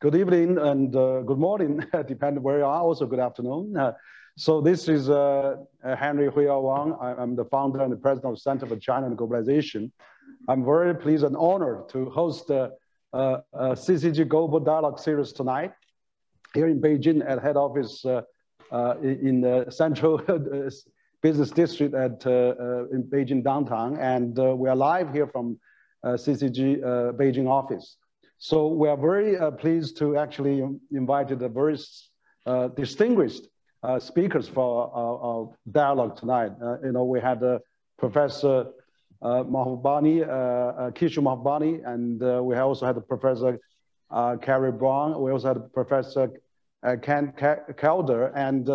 good evening and uh, good morning, depending where you are, also good afternoon. Uh, so this is uh, uh Henry Huiyao Wang. I'm the founder and the president of Center for China and Globalization. I'm very pleased and honored to host the uh, uh, CCG Global Dialogue Series tonight here in Beijing at head office in the central business district at in Beijing downtown. And we are live here from CCG Beijing office. So we are very uh, pleased to actually invite the very uh, distinguished uh, speakers for our, our, dialogue tonight. Uh, you know, we had uh, Professor uh, Mahbubani, uh, Kishore Mahbubani, and we also had Professor Kerry Brown. We also had Professor Kent Calder. And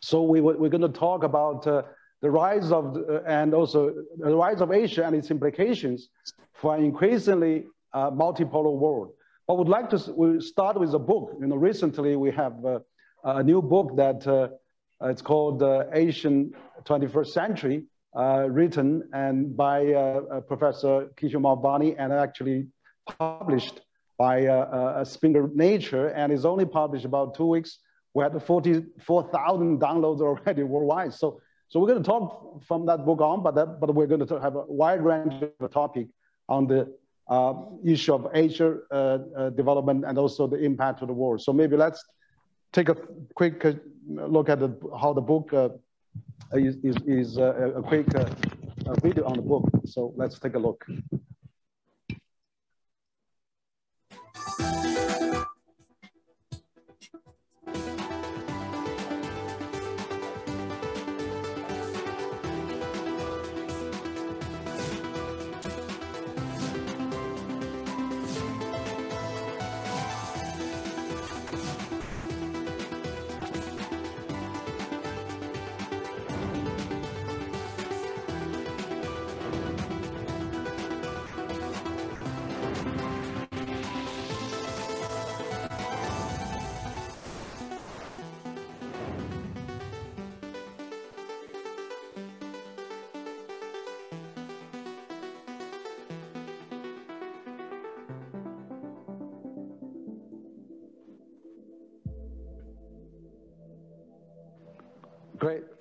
so we, we're going to talk about the rise of, and also the rise of Asia and its implications for increasingly uh, multipolar world. I would like to start with a book. You know, recently we have uh, a new book that uh, it's called uh, Asian 21st Century, uh, written and by uh, Professor Kishore Mahbubani and actually published by uh, Springer Nature and is only published about two weeks. We had 44,000 downloads already worldwide. So, so we're going to talk from that book on, but, that, but we're going to have a wide range of topic on the uh, Um, issue of Asia uh, uh, development and also the impact to the world. So maybe let's take a quick uh, look at the, how the book uh, is, is, is uh, a quick video on the book. So let's take a look.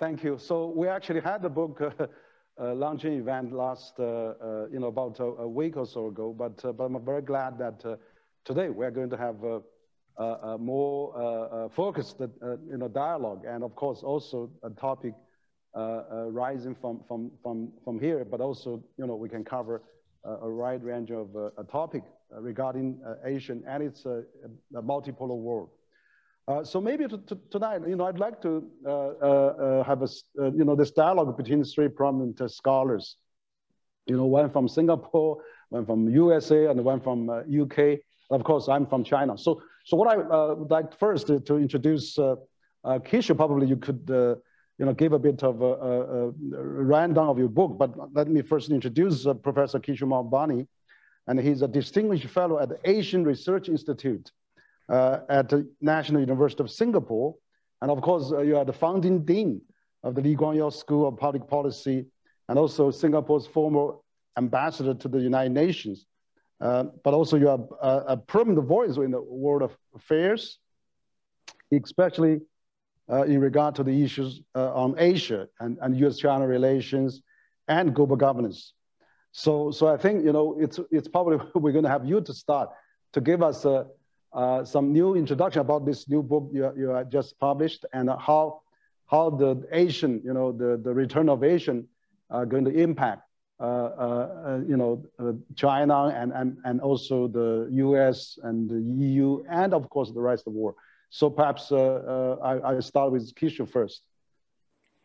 Thank you. So we actually had the book uh, uh, launching event last, uh, uh, you know, about a, a, week or so ago, but, uh, but I'm very glad that uh, today we're going to have a, a more focused, you know, dialogue, and of course also a topic rising from, from, from, from here, but also, you know, we can cover a wide range of a topic regarding Asian and its a multipolar world. Uh, so maybe tonight, you know, I'd like to uh, uh, uh have a, uh, you know, this dialogue between three prominent scholars. You know, one from Singapore, one from USA, and one from UK. Of course, I'm from China. So, so what I would like first to, to introduce Kishore, probably you could, you know, give a bit of a, a, a, rundown of your book. But let me first introduce Professor Kishore Mahbubani, and he's a distinguished fellow at the Asia Research Institute uh, at the National University of Singapore. And of course, uh, you are the founding dean of the Lee Kuan Yew School of Public Policy and also Singapore's former ambassador to the United Nations. Uh, but also you are a, a, prominent voice in the world of affairs, especially uh, in regard to the issues uh, on Asia and, and US-China relations and global governance. So, so I think, you know, it's, it's probably we're gonna have you to start to give us a, uh, some new introduction about this new book you, you just published and how, how the Asian, you know, the, the return of Asian are going to impact, uh, uh, you know, uh, China and, and, and also the US and the EU and of course the rest of the world. So perhaps uh, uh, I, I start with Kishore first.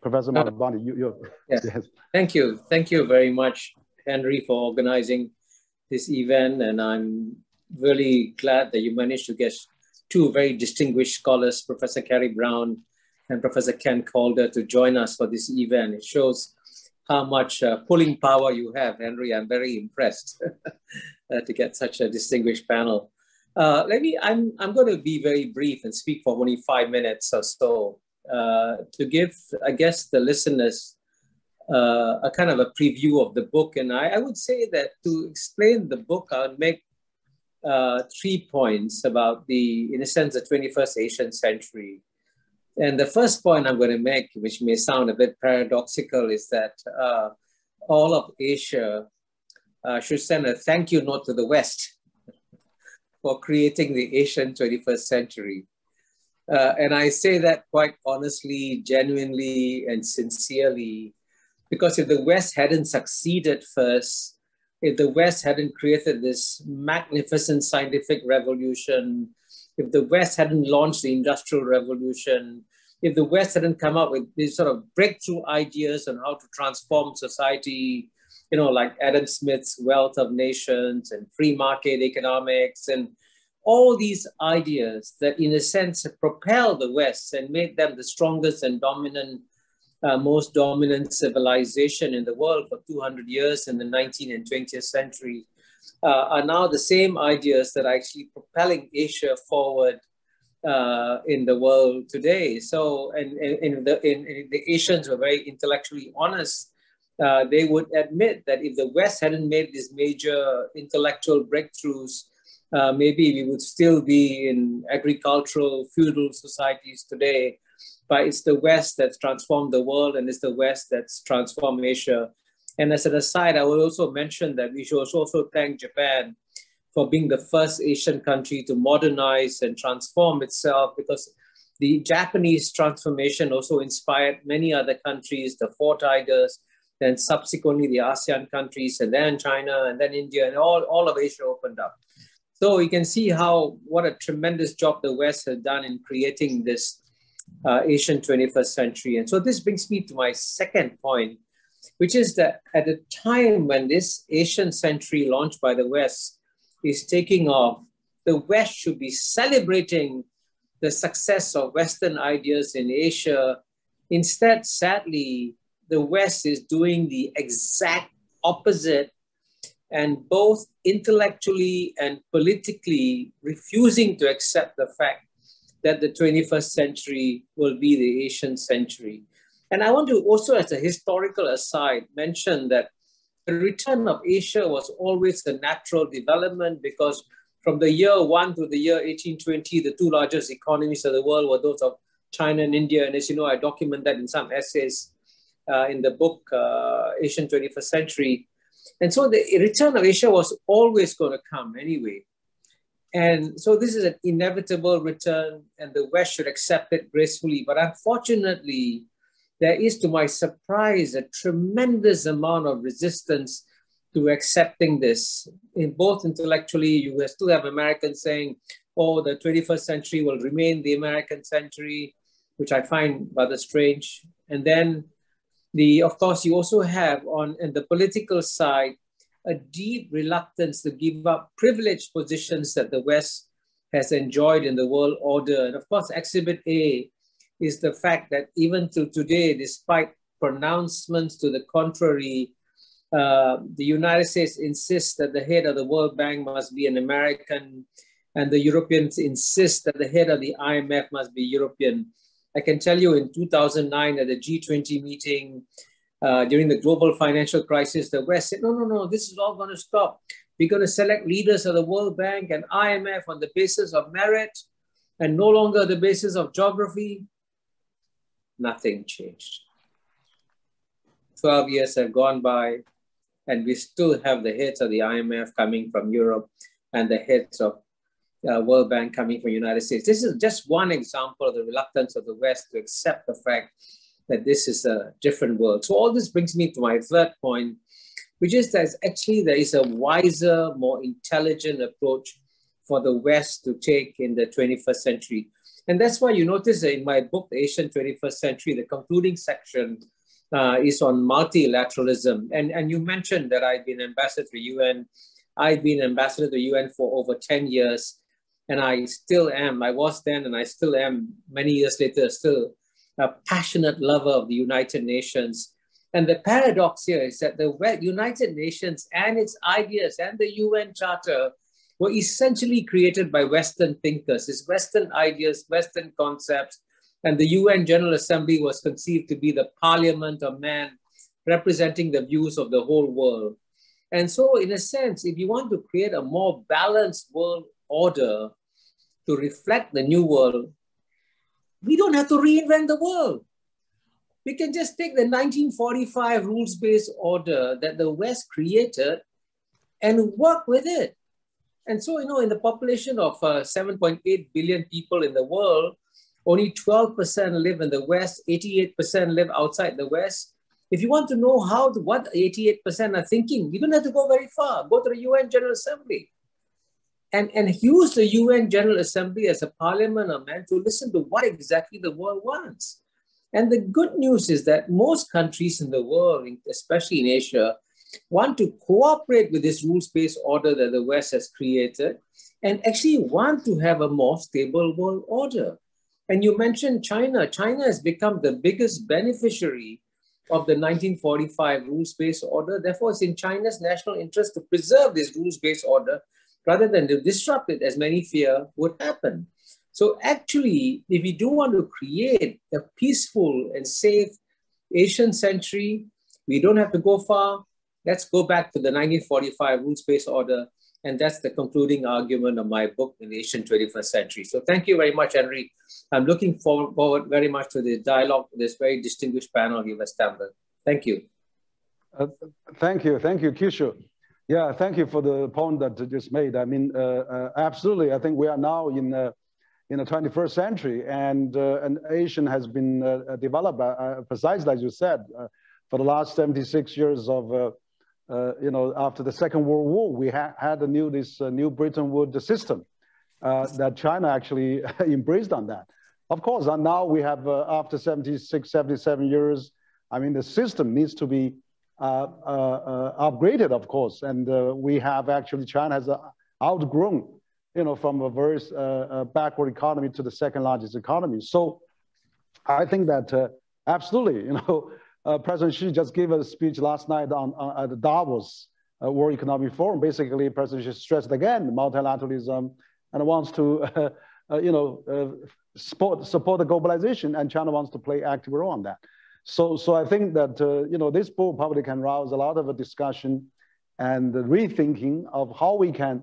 Professor you, you yes. yes. Thank you. Thank you very much, Henry, for organizing this event. And I'm really glad that you managed to get two very distinguished scholars, Professor Kerry Brown and Professor Kent Calder, to join us for this event. It shows how much uh, pulling power you have, Henry. I'm very impressed uh, to get such a distinguished panel. Uh, let me, I'm, I'm going to be very brief and speak for only five minutes or so uh, to give, I guess, the listeners uh, a kind of a preview of the book. And I, I would say that to explain the book, I would make uh, three points about the, in a sense, the 21st Asian century. And the first point I'm going to make, which may sound a bit paradoxical, is that uh, all of Asia uh, should send a thank you note to the West for creating the Asian 21st century. Uh, and I say that quite honestly, genuinely, and sincerely, because if the West hadn't succeeded first, if the West hadn't created this magnificent scientific revolution, if the West hadn't launched the Industrial Revolution, if the West hadn't come up with these sort of breakthrough ideas on how to transform society, you know, like Adam Smith's Wealth of Nations and free market economics and all these ideas that, in a sense, propelled the West and made them the strongest and dominant, uh, most dominant civilization in the world for 200 years in the 19th and 20th century, uh, are now the same ideas that are actually propelling Asia forward uh, in the world today. So, and, and, the, the Asians were very intellectually honest. Uh, they would admit that if the West hadn't made these major intellectual breakthroughs, uh, maybe we would still be in agricultural feudal societies today. But it's the West that's transformed the world, and it's the West that's transformed Asia. And as an aside, I will also mention that we should also thank Japan for being the first Asian country to modernize and transform itself because the Japanese transformation also inspired many other countries, the Four Tigers, then subsequently the ASEAN countries, and then China, and then India, and all, all of Asia opened up. So you can see how what a tremendous job the West has done in creating this uh, Asian 21st century. And so this brings me to my second point, which is that at a time when this Asian century launched by the West is taking off, the West should be celebrating the success of Western ideas in Asia. Instead, sadly, the West is doing the exact opposite and both intellectually and politically refusing to accept the fact that the 21st century will be the Asian century. And I want to also, as a historical aside, mention that the return of Asia was always a natural development because from the year one to the year 1820, the two largest economies of the world were those of China and India. And as you know, I document that in some essays uh, in the book, uh, Asian 21st Century. And so the return of Asia was always going to come anyway. And so this is an inevitable return, and the West should accept it gracefully. But unfortunately, there is, to my surprise, a tremendous amount of resistance to accepting this. In both intellectually, you still have Americans saying, oh, the 21st century will remain the American century, which I find rather strange. And then the, of course, you also have on in the political side, a deep reluctance to give up privileged positions that the West has enjoyed in the world order. And of course, Exhibit A is the fact that even to today, despite pronouncements to the contrary, uh, the United States insists that the head of the World Bank must be an American, and the Europeans insist that the head of the IMF must be European. I can tell you in 2009 at the G20 meeting, uh, during the global financial crisis, the West said, no, no, no, this is all going to stop. We're going to select leaders of the World Bank and IMF on the basis of merit and no longer the basis of geography nothing changed. 12 years have gone by, and we still have the heads of the IMF coming from Europe and the heads of uh, World Bank coming from the United States. This is just one example of the reluctance of the West to accept the fact that this is a different world. So all this brings me to my third point, which is that actually there is a wiser, more intelligent approach for the West to take in the 21st century. And that's why you notice in my book, The Asian 21st Century, the concluding section uh, is on multilateralism. And, and you mentioned that I've been ambassador to UN. I've been ambassador to UN for over 10 years, and I still am. I was then, and I still am many years later, still a passionate lover of the United Nations. And the paradox here is that the United Nations and its ideas and the UN Charter were essentially created by Western thinkers. It's Western ideas, Western concepts, and the UN General Assembly was conceived to be the parliament of man representing the views of the whole world. And so, in a sense, if you want to create a more balanced world order to reflect the new world, we don't have to reinvent the world. We can just take the 1945 rules based order that the West created and work with it. And so, you know, in the population of uh, 7.8 billion people in the world, only 12% live in the West, 88% live outside the West. If you want to know how what 88% are thinking, you don't have to go very far. Go to the UN General Assembly and, and use the UN General Assembly as a parliament or man to listen to what exactly the world wants. And the good news is that most countries in the world, especially in Asia, want to cooperate with this rules-based order that the West has created and actually want to have a more stable world order. And you mentioned China. China has become the biggest beneficiary of the 1945 rules-based order. Therefore, it's in China's national interest to preserve this rules-based order rather than to disrupt it, as many fear would happen. So actually, if we do want to create a peaceful and safe Asian century, we don't have to go far. Let's go back to the 1945 rules-based order. And that's the concluding argument of my book, in The Asian 21st Century. So thank you very much, Henry. I'm looking forward, forward very much to the dialogue, this very distinguished panel you've established. Thank you. Uh, thank you. Thank you, Kishore. Yeah, thank you for the point that you just made. I mean, uh, uh, absolutely. I think we are now in uh, in the 21st century, and uh, an Asian has been uh, developed precisely as you said for the last 76 years of you know, after the Second World War, we ha had a new, this new Bretton Woods system that China actually embraced on that. Of course, and now we have, after 76, 77 years, I mean, the system needs to be upgraded, of course. And we have actually, China has outgrown, you know, from a very backward economy to the second largest economy. So I think that absolutely, you know, uh, President Xi just gave a speech last night on, on at the Davos uh, World Economic Forum. Basically, President Xi stressed again multilateralism and wants to, uh, uh you know, uh, support, support the globalization, and China wants to play active role on that. So, so I think that uh, you know this book probably can rouse a lot of a discussion and rethinking of how we can,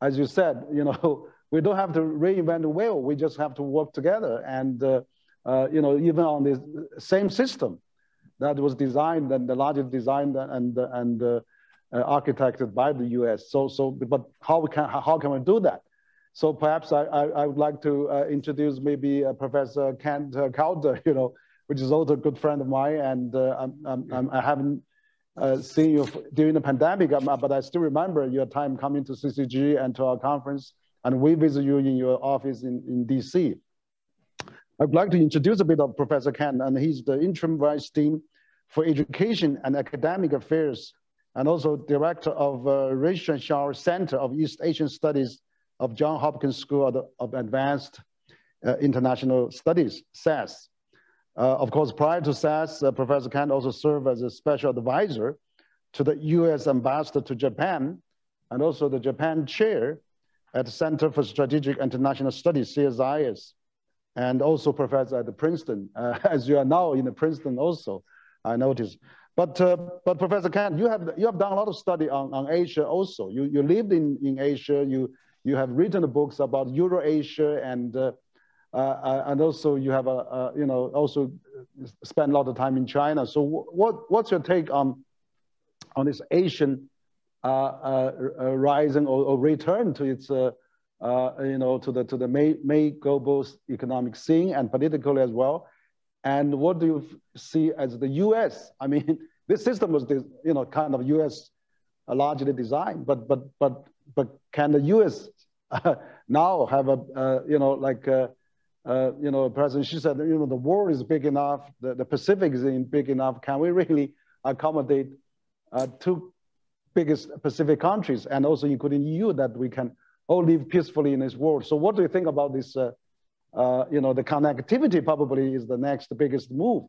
as you said, you know, we don't have to reinvent the wheel. We just have to work together, and you know, even on the same system that was designed and the largest designed and and uh, uh, architected by the U.S. So so, but how we can how can we do that? So perhaps I I, I would like to uh, introduce maybe uh, Professor Kent uh, Calder, you know, which is also a good friend of mine, and uh, I'm, I'm, I'm, I have not seen you during the pandemic, um, but I still remember your time coming to CCG and to our conference, and we visit you in your office in, in DC. I'd like to introduce a bit of Professor Kent, and he's the interim vice dean for education and academic affairs, and also director of uh, Reischauer Center of East Asian Studies of Johns Hopkins School of, of Advanced uh, International Studies, SAIS. Uh, of course, prior to SAIS, uh, Professor Kent also served as a special advisor to the US ambassador to Japan, and also the Japan chair at the Center for Strategic International Studies, CSIS and also professor at Princeton, uh, as you are now in Princeton also, I noticed. But, uh, but Professor Kent, you have, you have done a lot of study on, on Asia also. You, you lived in, in Asia, you, you have written books about Eurasia and, uh, uh, and also you have, a, a, you know, also spend a lot of time in China. So what, what's your take on, on this Asian uh, uh, rising or, or, return to its uh, you know, to the to the main, main global economic scene and politically as well. And what do you see as the U.S.? I mean, this system was, this, you know, kind of U.S. Uh, largely designed, but but but but can the U.S. Uh, now have a uh, you know like uh, uh, you know President Xi said you know the world is big enough, the, the Pacific is big enough. Can we really accommodate two biggest Pacific countries and also including EU that we can all live peacefully in this world. So what do you think about this? Uh, uh, you know, the connectivity probably is the next biggest move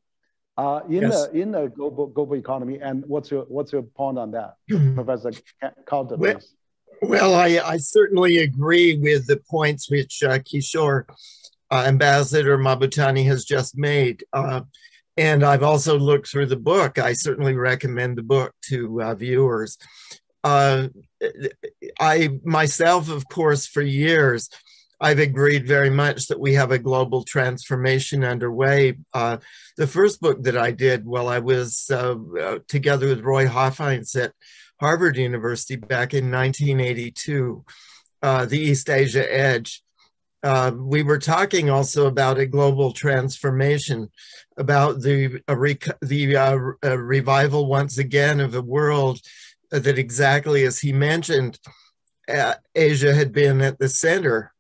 uh, in yes. the in the global global economy. And what's your what's your point on that, Professor Calder? Well, well, I, I certainly agree with the points which uh, Kishore uh, Ambassador Mahbubani has just made. Uh, and I've also looked through the book. I certainly recommend the book to uh, viewers. uh, I myself, of course, for years, I've agreed very much that we have a global transformation underway. Uh, the first book that I did while I was uh, together with Roy Hofheinz at Harvard University back in 1982, uh, The East Asia Edge, uh, we were talking also about a global transformation, about the rec- the uh, revival once again of a world that exactly as he mentioned, uh, Asia had been at the center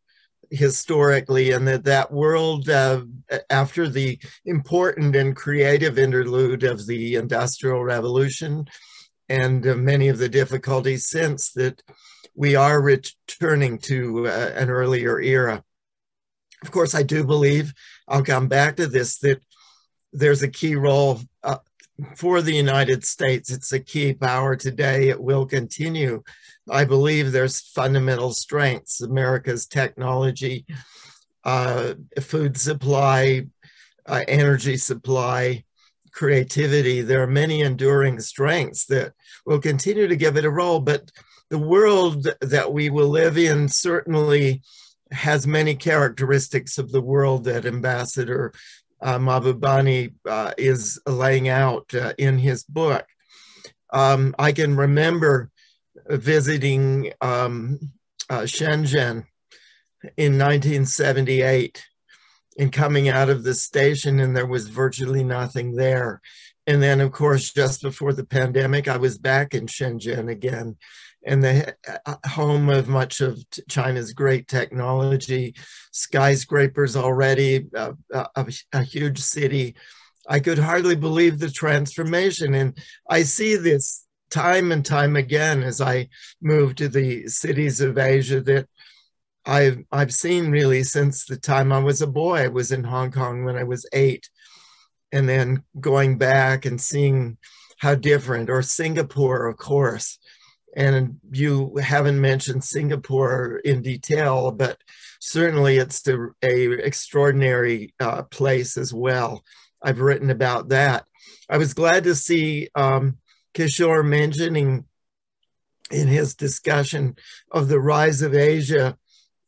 historically, and that that world uh, after the important and creative interlude of the Industrial Revolution and many of the difficulties since that we are returning to an earlier era. Of course, I do believe, I'll come back to this, that there's a key role uh, for the United States. It's a key power today. It will continue. I believe there's fundamental strengths. America's technology, uh, food supply, uh, energy supply, creativity. There are many enduring strengths that will continue to give it a role. But the world that we will live in certainly has many characteristics of the world that Ambassador uh, Mahbubani uh, is laying out uh, in his book. Um, I can remember visiting um, uh, Shenzhen in 1978 and coming out of the station, and there was virtually nothing there. And then, of course, just before the pandemic, I was back in Shenzhen again and the uh, home of much of China's great technology, skyscrapers already, uh, uh, a, a, huge city. I could hardly believe the transformation. And I see this time and time again as I move to the cities of Asia that I've, I've seen really since the time I was a boy. I was in Hong Kong when I was eight. And then going back and seeing how different, or Singapore, of course and you haven't mentioned Singapore in detail, but certainly it's a, a extraordinary uh, place as well. I've written about that. I was glad to see um, Kishore mentioning in his discussion of the rise of Asia,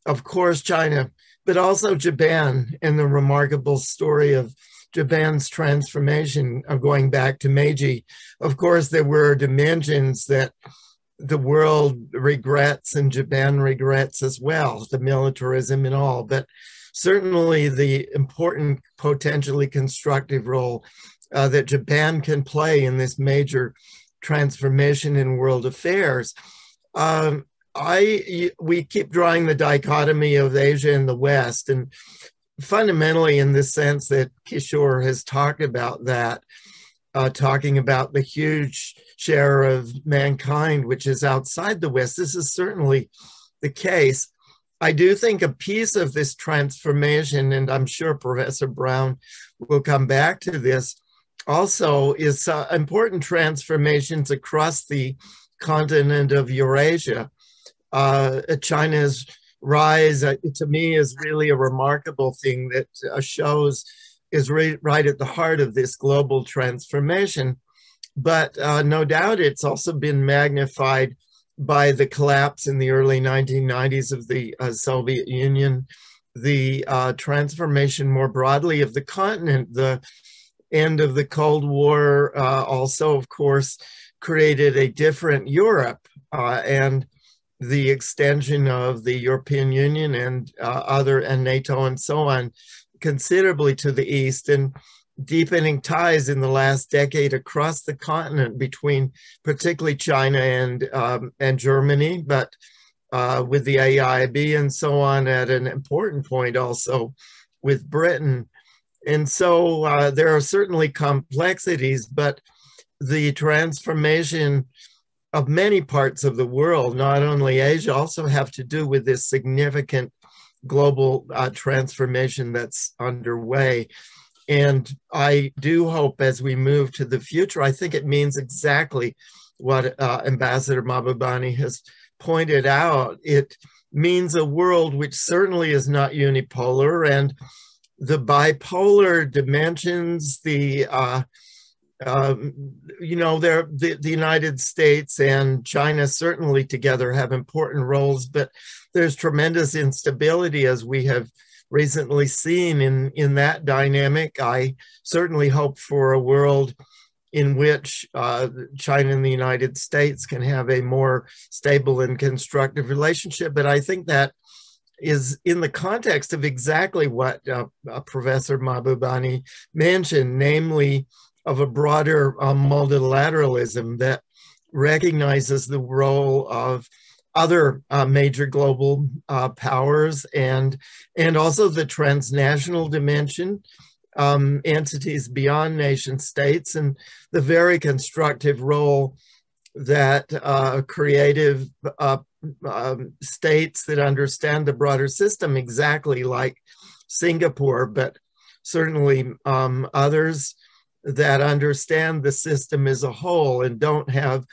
of course, China, but also Japan and the remarkable story of Japan's transformation of going back to Meiji. Of course, there were dimensions that the world regrets and Japan regrets as well, the militarism and all, but certainly the important, potentially constructive role uh, that Japan can play in this major transformation in world affairs. Um, I we keep drawing the dichotomy of Asia and the West, and fundamentally in the sense that Kishore has talked about that uh, talking about the huge share of mankind which is outside the West. This is certainly the case. I do think a piece of this transformation, and I'm sure Professor Brown will come back to this, also is uh, important transformations across the continent of Eurasia. Uh, China's rise, uh, to me, is really a remarkable thing that uh, shows is right, at the heart of this global transformation. But uh, no doubt it's also been magnified by the collapse in the early 1990s of the uh, Soviet Union, the uh, transformation more broadly of the continent, the end of the Cold War uh, also, of course, created a different Europe uh, and the extension of the European Union and uh, other and NATO and so on considerably to the east and deepening ties in the last decade across the continent between particularly China and um, and Germany, but uh, with the AIIB and so on at an important point also with Britain. And so uh, there are certainly complexities, but the transformation of many parts of the world, not only Asia, also have to do with this significant global uh, transformation that's underway. And I do hope as we move to the future, I think it means exactly what uh, Ambassador Mahbubani has pointed out. It means a world which certainly is not unipolar and the bipolar dimensions, the uh, um, you know, the, the United States and China certainly together have important roles, but there's tremendous instability as we have recently seen in in that dynamic. I certainly hope for a world in which uh, China and the United States can have a more stable and constructive relationship. But I think that is in the context of exactly what uh, uh, Professor Mahbubani mentioned, namely of a broader um, multilateralism that recognizes the role of other uh, major global uh, powers and and also the transnational dimension um, entities beyond nation states and the very constructive role that uh, creative uh, um, states that understand the broader system exactly like Singapore, but certainly um, others that understand the system as a whole and don't have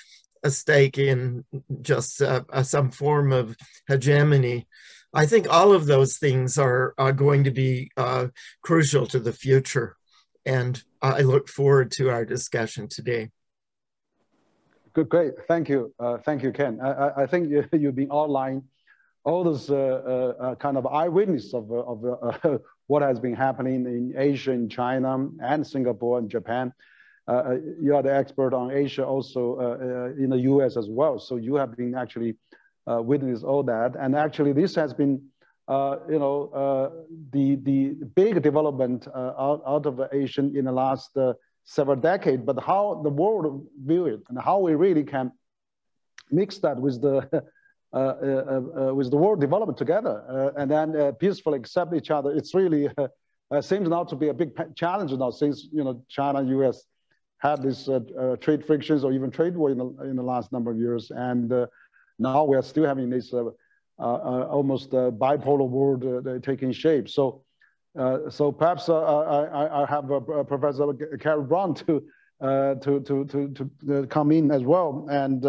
a stake in just uh, uh, some form of hegemony. I think all of those things are, are going to be uh, crucial to the future. And I look forward to our discussion today. Good, great. Thank you. Uh, thank you, Ken. I, I think you, you've been outlining all those uh, uh, kind of eyewitness of, of what has been happening in Asia, in China, and Singapore and Japan. Uh, you are the expert on Asia also uh, in the US as well. So you have been actually uh, witness all that. And actually this has been, you know, the, the big development out, out of Asia in the last several decades, but how the world view it and how we really can mix that with the uh, uh, uh, Uh, uh, uh, with the world development together and then peacefully accept each other. It's really seems now to be a big challenge now since you know China, and U.S. had these trade frictions or even trade war in the, in the last number of years, and now we are still having this almost bipolar world taking shape. So. Uh, so perhaps uh, I, I, have uh, Professor Carol Brown to, to, to, to, to come in as well. And,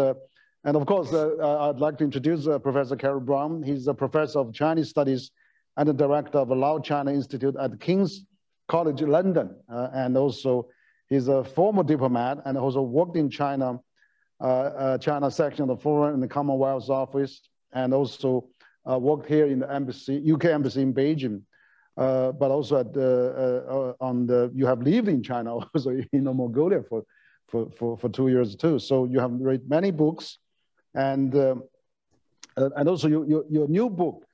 and of course, uh, uh, I'd like to introduce uh, Professor Carol Brown. He's a professor of Chinese studies and the director of the Lau China Institute at King's College London. and also he's a former diplomat and also worked in China, China section of the Foreign and the Commonwealth Office, and also worked here in the embassy, UK embassy in Beijing. Uh, but also at the, uh, uh, on the, you have lived in China, also in Mongolia for, for, for, for, two years too. So you have read many books and, um, and also your, your, your, new book,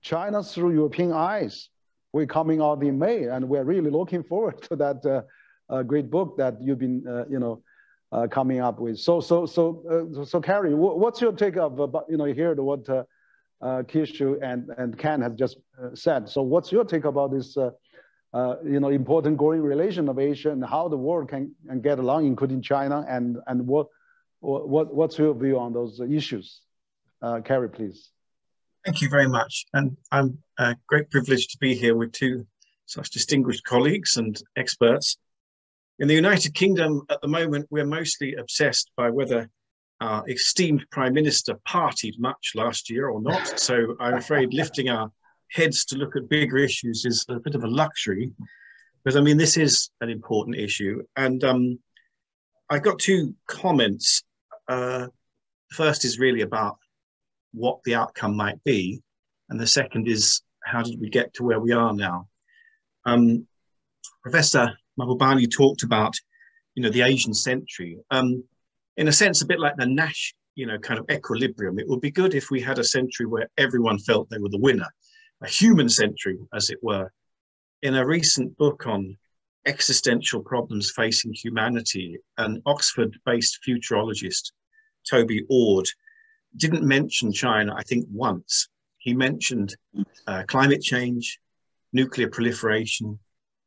China Through European Eyes, we're coming out in May. And we're really looking forward to that uh, great book that you've been, uh, you know, uh, coming up with. So, so, so, so Kerry, what's your take of, you know, you heard what uh, Kishore and, and Ken has just uh, said. So what's your take about this uh, uh, you know, important growing relation of Asia and how the world can, can get along, including China, and, and what, what, what's your view on those issues? Uh, Kerry, please. Thank you very much. And I'm a great privilege to be here with two such distinguished colleagues and experts. In the United Kingdom at the moment, we're mostly obsessed by whether our esteemed Prime Minister partied much last year or not. So I'm afraid lifting our heads to look at bigger issues is a bit of a luxury. Because I mean, this is an important issue. And um, I got two comments. Uh, first is really about what the outcome might be. And the second is how did we get to where we are now? Um, Professor Mahbubani talked about, you know, the Asian century. Um, in a sense, a bit like the Nash, you know, kind of equilibrium. It would be good if we had a century where everyone felt they were the winner, a human century, as it were. In a recent book on existential problems facing humanity, an Oxford based futurologist, Toby Ord, didn't mention China, I think, once. He mentioned uh, climate change, nuclear proliferation,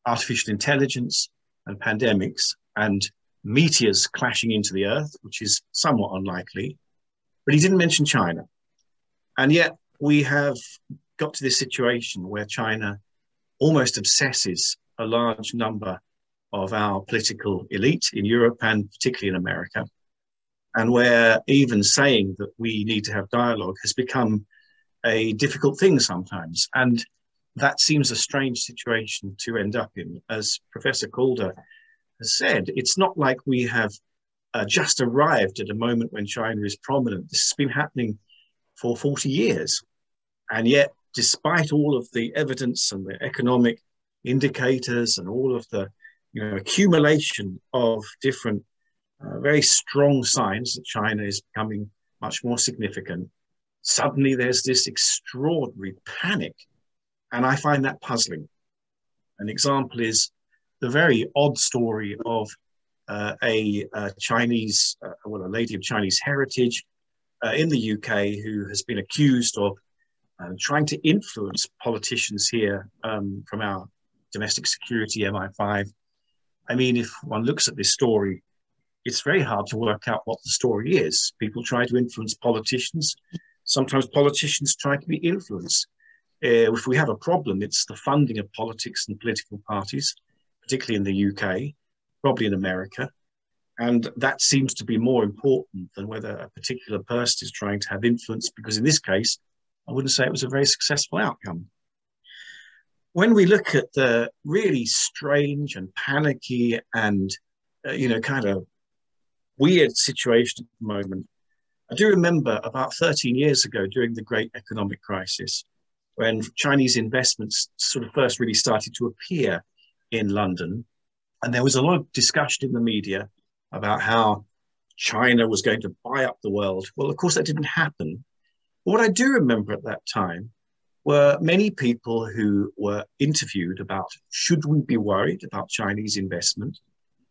artificial intelligence, and pandemics. And meteors clashing into the Earth, which is somewhat unlikely. But he didn't mention China. And yet we have got to this situation where China almost obsesses a large number of our political elite in Europe and particularly in America. And where even saying that we need to have dialogue has become a difficult thing sometimes. And that seems a strange situation to end up in. As Professor Calder has said, it's not like we have uh, just arrived at a moment when China is prominent. This has been happening for 40 years. And yet, despite all of the evidence and the economic indicators and all of the you know, accumulation of different uh, very strong signs that China is becoming much more significant, suddenly there's this extraordinary panic. And I find that puzzling. An example is the very odd story of uh, a, a, Chinese, uh, well, a lady of Chinese heritage uh, in the UK who has been accused of uh, trying to influence politicians here um, from our domestic security MI5. I mean, if one looks at this story, it's very hard to work out what the story is. People try to influence politicians. Sometimes politicians try to be influenced. Uh, if we have a problem, it's the funding of politics and political parties, particularly in the UK, probably in America. And that seems to be more important than whether a particular person is trying to have influence, because in this case, I wouldn't say it was a very successful outcome. When we look at the really strange and panicky and, uh, you know, kind of weird situation at the moment, I do remember about 13 years ago during the great economic crisis, when Chinese investments sort of first really started to appear in London. And there was a lot of discussion in the media about how China was going to buy up the world. Well, of course, that didn't happen. But what I do remember at that time were many people who were interviewed about should we be worried about Chinese investment,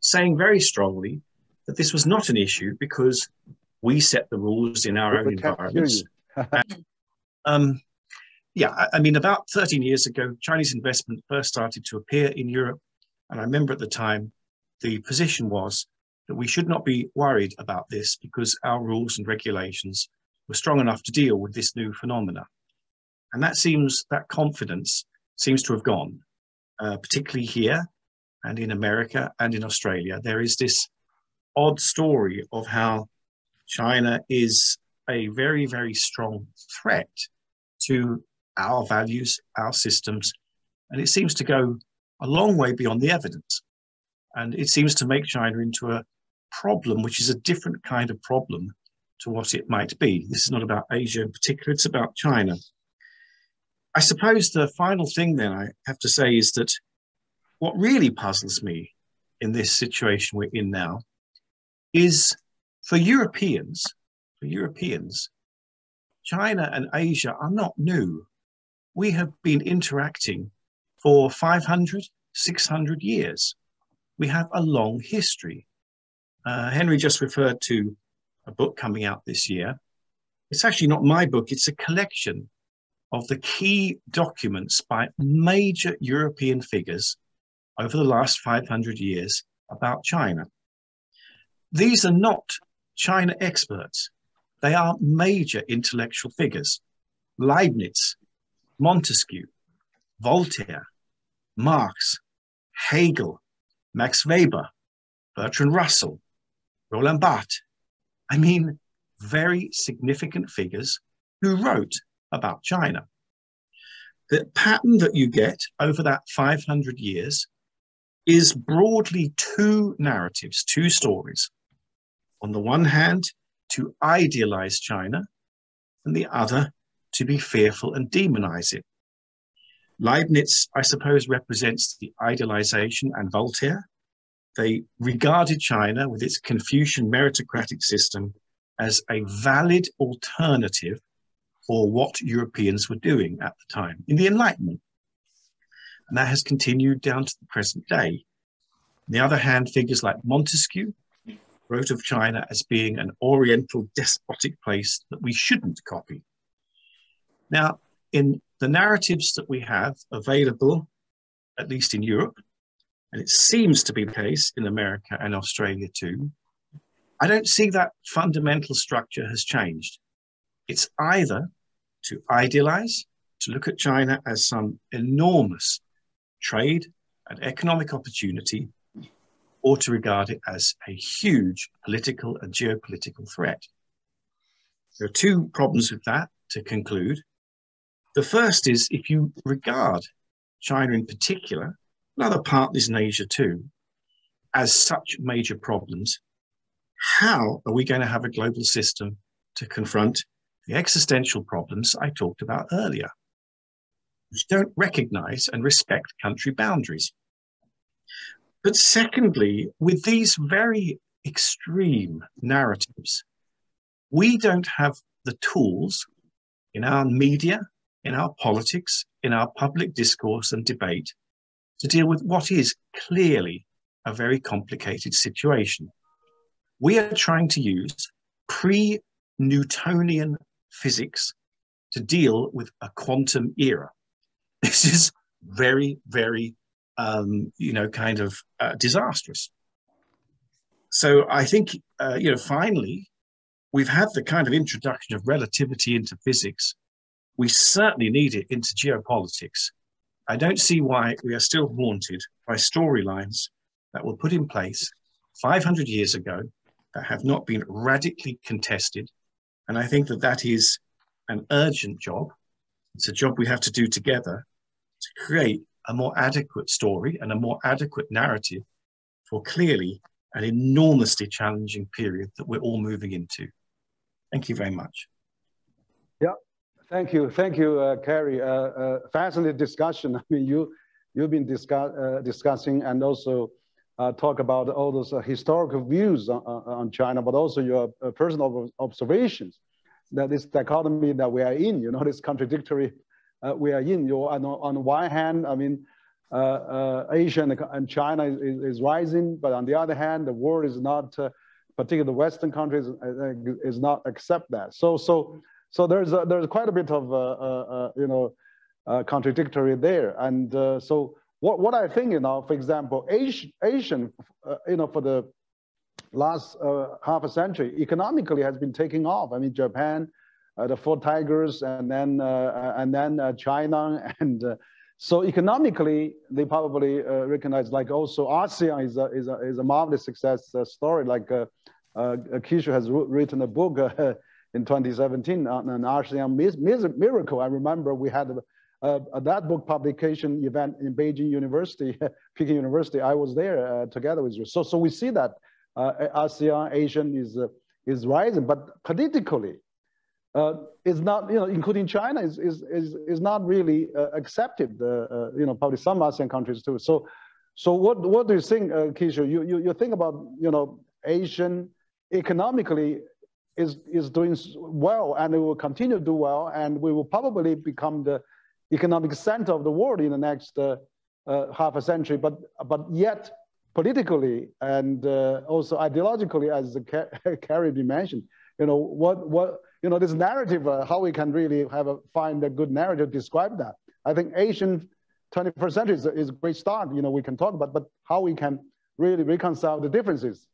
saying very strongly that this was not an issue because we set the rules in our own environments. um, yeah, I, I mean, about 13 years ago, Chinese investment first started to appear in Europe. And I remember at the time, the position was that we should not be worried about this because our rules and regulations were strong enough to deal with this new phenomena. And that seems, that confidence seems to have gone, uh, particularly here and in America and in Australia. There is this odd story of how China is a very, very strong threat to our values, our systems, and it seems to go a long way beyond the evidence. And it seems to make China into a problem, which is a different kind of problem to what it might be. This is not about Asia in particular, it's about China. I suppose the final thing then I have to say is that what really puzzles me in this situation we're in now is for Europeans, for Europeans, China and Asia are not new. We have been interacting for 500, 600 years. We have a long history. Uh, Henry just referred to a book coming out this year. It's actually not my book, it's a collection of the key documents by major European figures over the last 500 years about China. These are not China experts. They are major intellectual figures. Leibniz, Montesquieu, Voltaire, Marx, Hegel, Max Weber, Bertrand Russell, Roland Barthes. I mean, very significant figures who wrote about China. The pattern that you get over that 500 years is broadly two narratives, two stories on the one hand, to idealize China, and the other, to be fearful and demonize it. Leibniz, I suppose, represents the idealization and Voltaire. They regarded China with its Confucian meritocratic system as a valid alternative for what Europeans were doing at the time in the Enlightenment. And that has continued down to the present day. On the other hand, figures like Montesquieu wrote of China as being an oriental despotic place that we shouldn't copy. Now, in the narratives that we have available, at least in Europe, and it seems to be the case in America and Australia too, I don't see that fundamental structure has changed. It's either to idealize, to look at China as some enormous trade and economic opportunity or to regard it as a huge political and geopolitical threat. There are two problems with that to conclude. The first is if you regard China in particular, and other partners in Asia too, as such major problems, how are we going to have a global system to confront the existential problems I talked about earlier, which don't recognize and respect country boundaries? But secondly, with these very extreme narratives, we don't have the tools in our media, in our politics, in our public discourse and debate to deal with what is clearly a very complicated situation. We are trying to use pre Newtonian physics to deal with a quantum era. This is very, very, um, you know, kind of uh, disastrous. So I think, uh, you know, finally, we've had the kind of introduction of relativity into physics. We certainly need it into geopolitics. I don't see why we are still haunted by storylines that were put in place 500 years ago that have not been radically contested. And I think that that is an urgent job. It's a job we have to do together to create a more adequate story and a more adequate narrative for clearly an enormously challenging period that we're all moving into. Thank you very much. Yeah, thank you. Thank you, uh, Kerry. Uh, uh, fascinating discussion. I mean, you, you've been discuss, uh, discussing and also uh, talk about all those uh, historical views on, on, China, but also your personal observations that this dichotomy that we are in, you know, this contradictory we are in. You on, on one hand, I mean, uh, uh, Asia and, and China is, is, rising, but on the other hand, the world is not, uh, particularly the Western countries, is not accept that. So, so, so there's a, there's quite a bit of you know contradictory there, and so what what I think you know, for example, Asian, Asian you know, for the last uh, half a century, economically has been taking off. I mean, Japan, uh, the four tigers, and then uh, and then China, and so economically, they probably uh, recognize like also ASEAN is a, is a, is a marvelous success uh, story. Like uh, uh, Kishore has written a book uh, in 2017 on an ASEAN miracle. I remember we had a, that book publication event in Beijing University, Peking University. I was there uh, together with you. So, so we see that ASEAN, Asian is, is rising, but politically, uh, is not, you know, including China, is, is, is, is not really uh, accepted, uh, uh you know, probably some ASEAN countries too. So, so what, what do you think, uh? You, you, you think about, you know, Asian economically is, is doing well and it will continue to do well and we will probably become the economic center of the world in the next uh, half a century, but, but yet politically and also ideologically, as Kerry mentioned, you know, what, what, you know, this narrative, uh, how we can really have a, find a good narrative describe that. I think Asian 21st century is, is a great start, you know, we can talk about, but how we can really reconcile the differences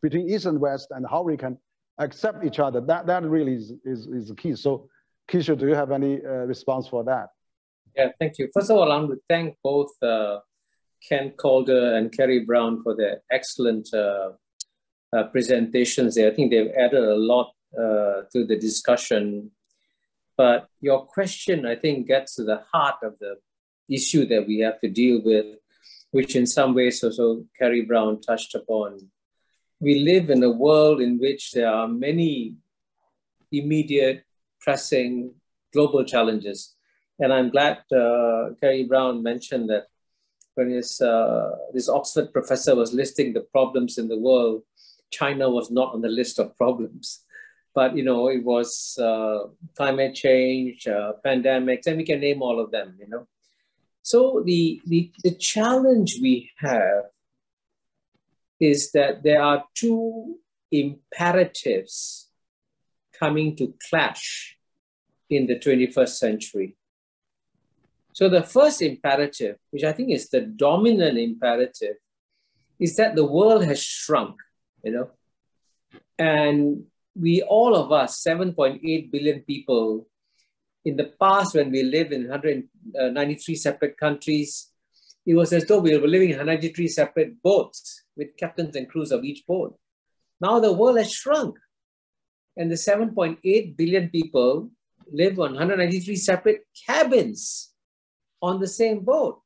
between East and West and how we can accept each other, that, that really is, is, is the key. So Kishore, do you have any uh, response for that? Yeah, thank you. First of all, I want to thank both uh, Kent Calder and Kerry Brown for their excellent uh, presentations there. I think they've added a lot to the discussion. But your question, I think, gets to the heart of the issue that we have to deal with, which in some ways also Kerry Brown touched upon. We live in a world in which there are many immediate, pressing global challenges. And I'm glad uh, Kerry Brown mentioned that when his, uh, this Oxford professor was listing the problems in the world, China was not on the list of problems but you know it was uh, climate change uh, pandemics and we can name all of them you know so the, the the challenge we have is that there are two imperatives coming to clash in the 21st century. So the first imperative which i think is the dominant imperative is that the world has shrunk you know? And we all of us, 7.8 billion people, in the past when we lived in 193 uh, separate countries, it was as though we were living in 193 separate boats with captains and crews of each boat. Now the world has shrunk, and the 7.8 billion people live on 193 separate cabins on the same boat.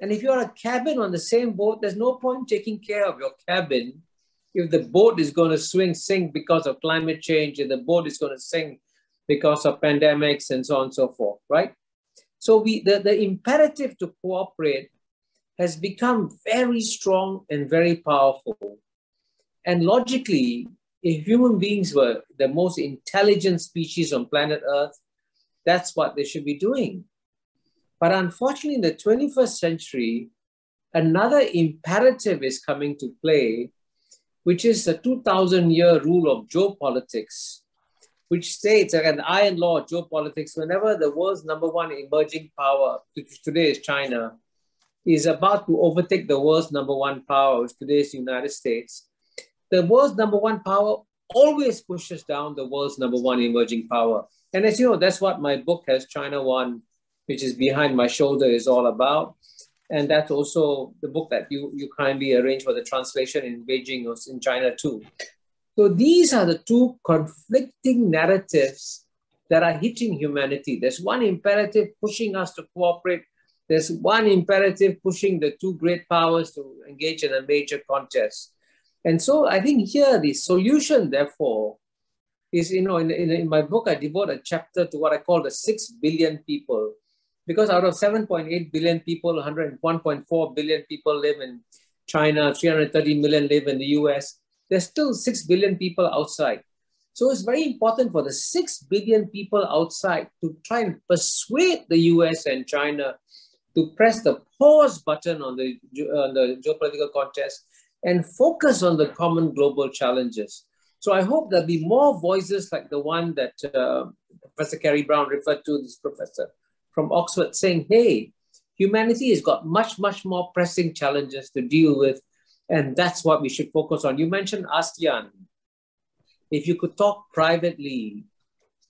And if you're a cabin on the same boat, there's no point taking care of your cabin if the boat is going to swing, sink because of climate change, and the boat is going to sink because of pandemics and so on and so forth, right? So we the, the imperative to cooperate has become very strong and very powerful. And logically, if human beings were the most intelligent species on planet Earth, that's what they should be doing. But unfortunately, in the 21st century, another imperative is coming to play, which is the 2000 year rule of geopolitics, which states, an iron law of geopolitics, whenever the world's number one emerging power, which today is China, is about to overtake the world's number one power, which today is the United States, the world's number one power always pushes down the world's number one emerging power. And as you know, that's what my book has China Won which is behind my shoulder, is all about. And that's also the book that you, you kindly arranged for the translation in Beijing or in China too. So these are the two conflicting narratives that are hitting humanity. There's one imperative pushing us to cooperate. There's one imperative pushing the two great powers to engage in a major contest. And so I think here the solution, therefore, is, you know, in, in, in my book, I devote a chapter to what I call the six billion people because out of 7.8 billion people, 101.4 billion people live in China, 330 million live in the US, there's still 6 billion people outside. So it's very important for the 6 billion people outside to try and persuade the US and China to press the pause button on the, on the geopolitical contest and focus on the common global challenges. So I hope there'll be more voices like the one that uh, Professor Kerry Brown referred to, this professor, from Oxford saying, hey, humanity has got much, much more pressing challenges to deal with. And that's what we should focus on. You mentioned ASEAN. If you could talk privately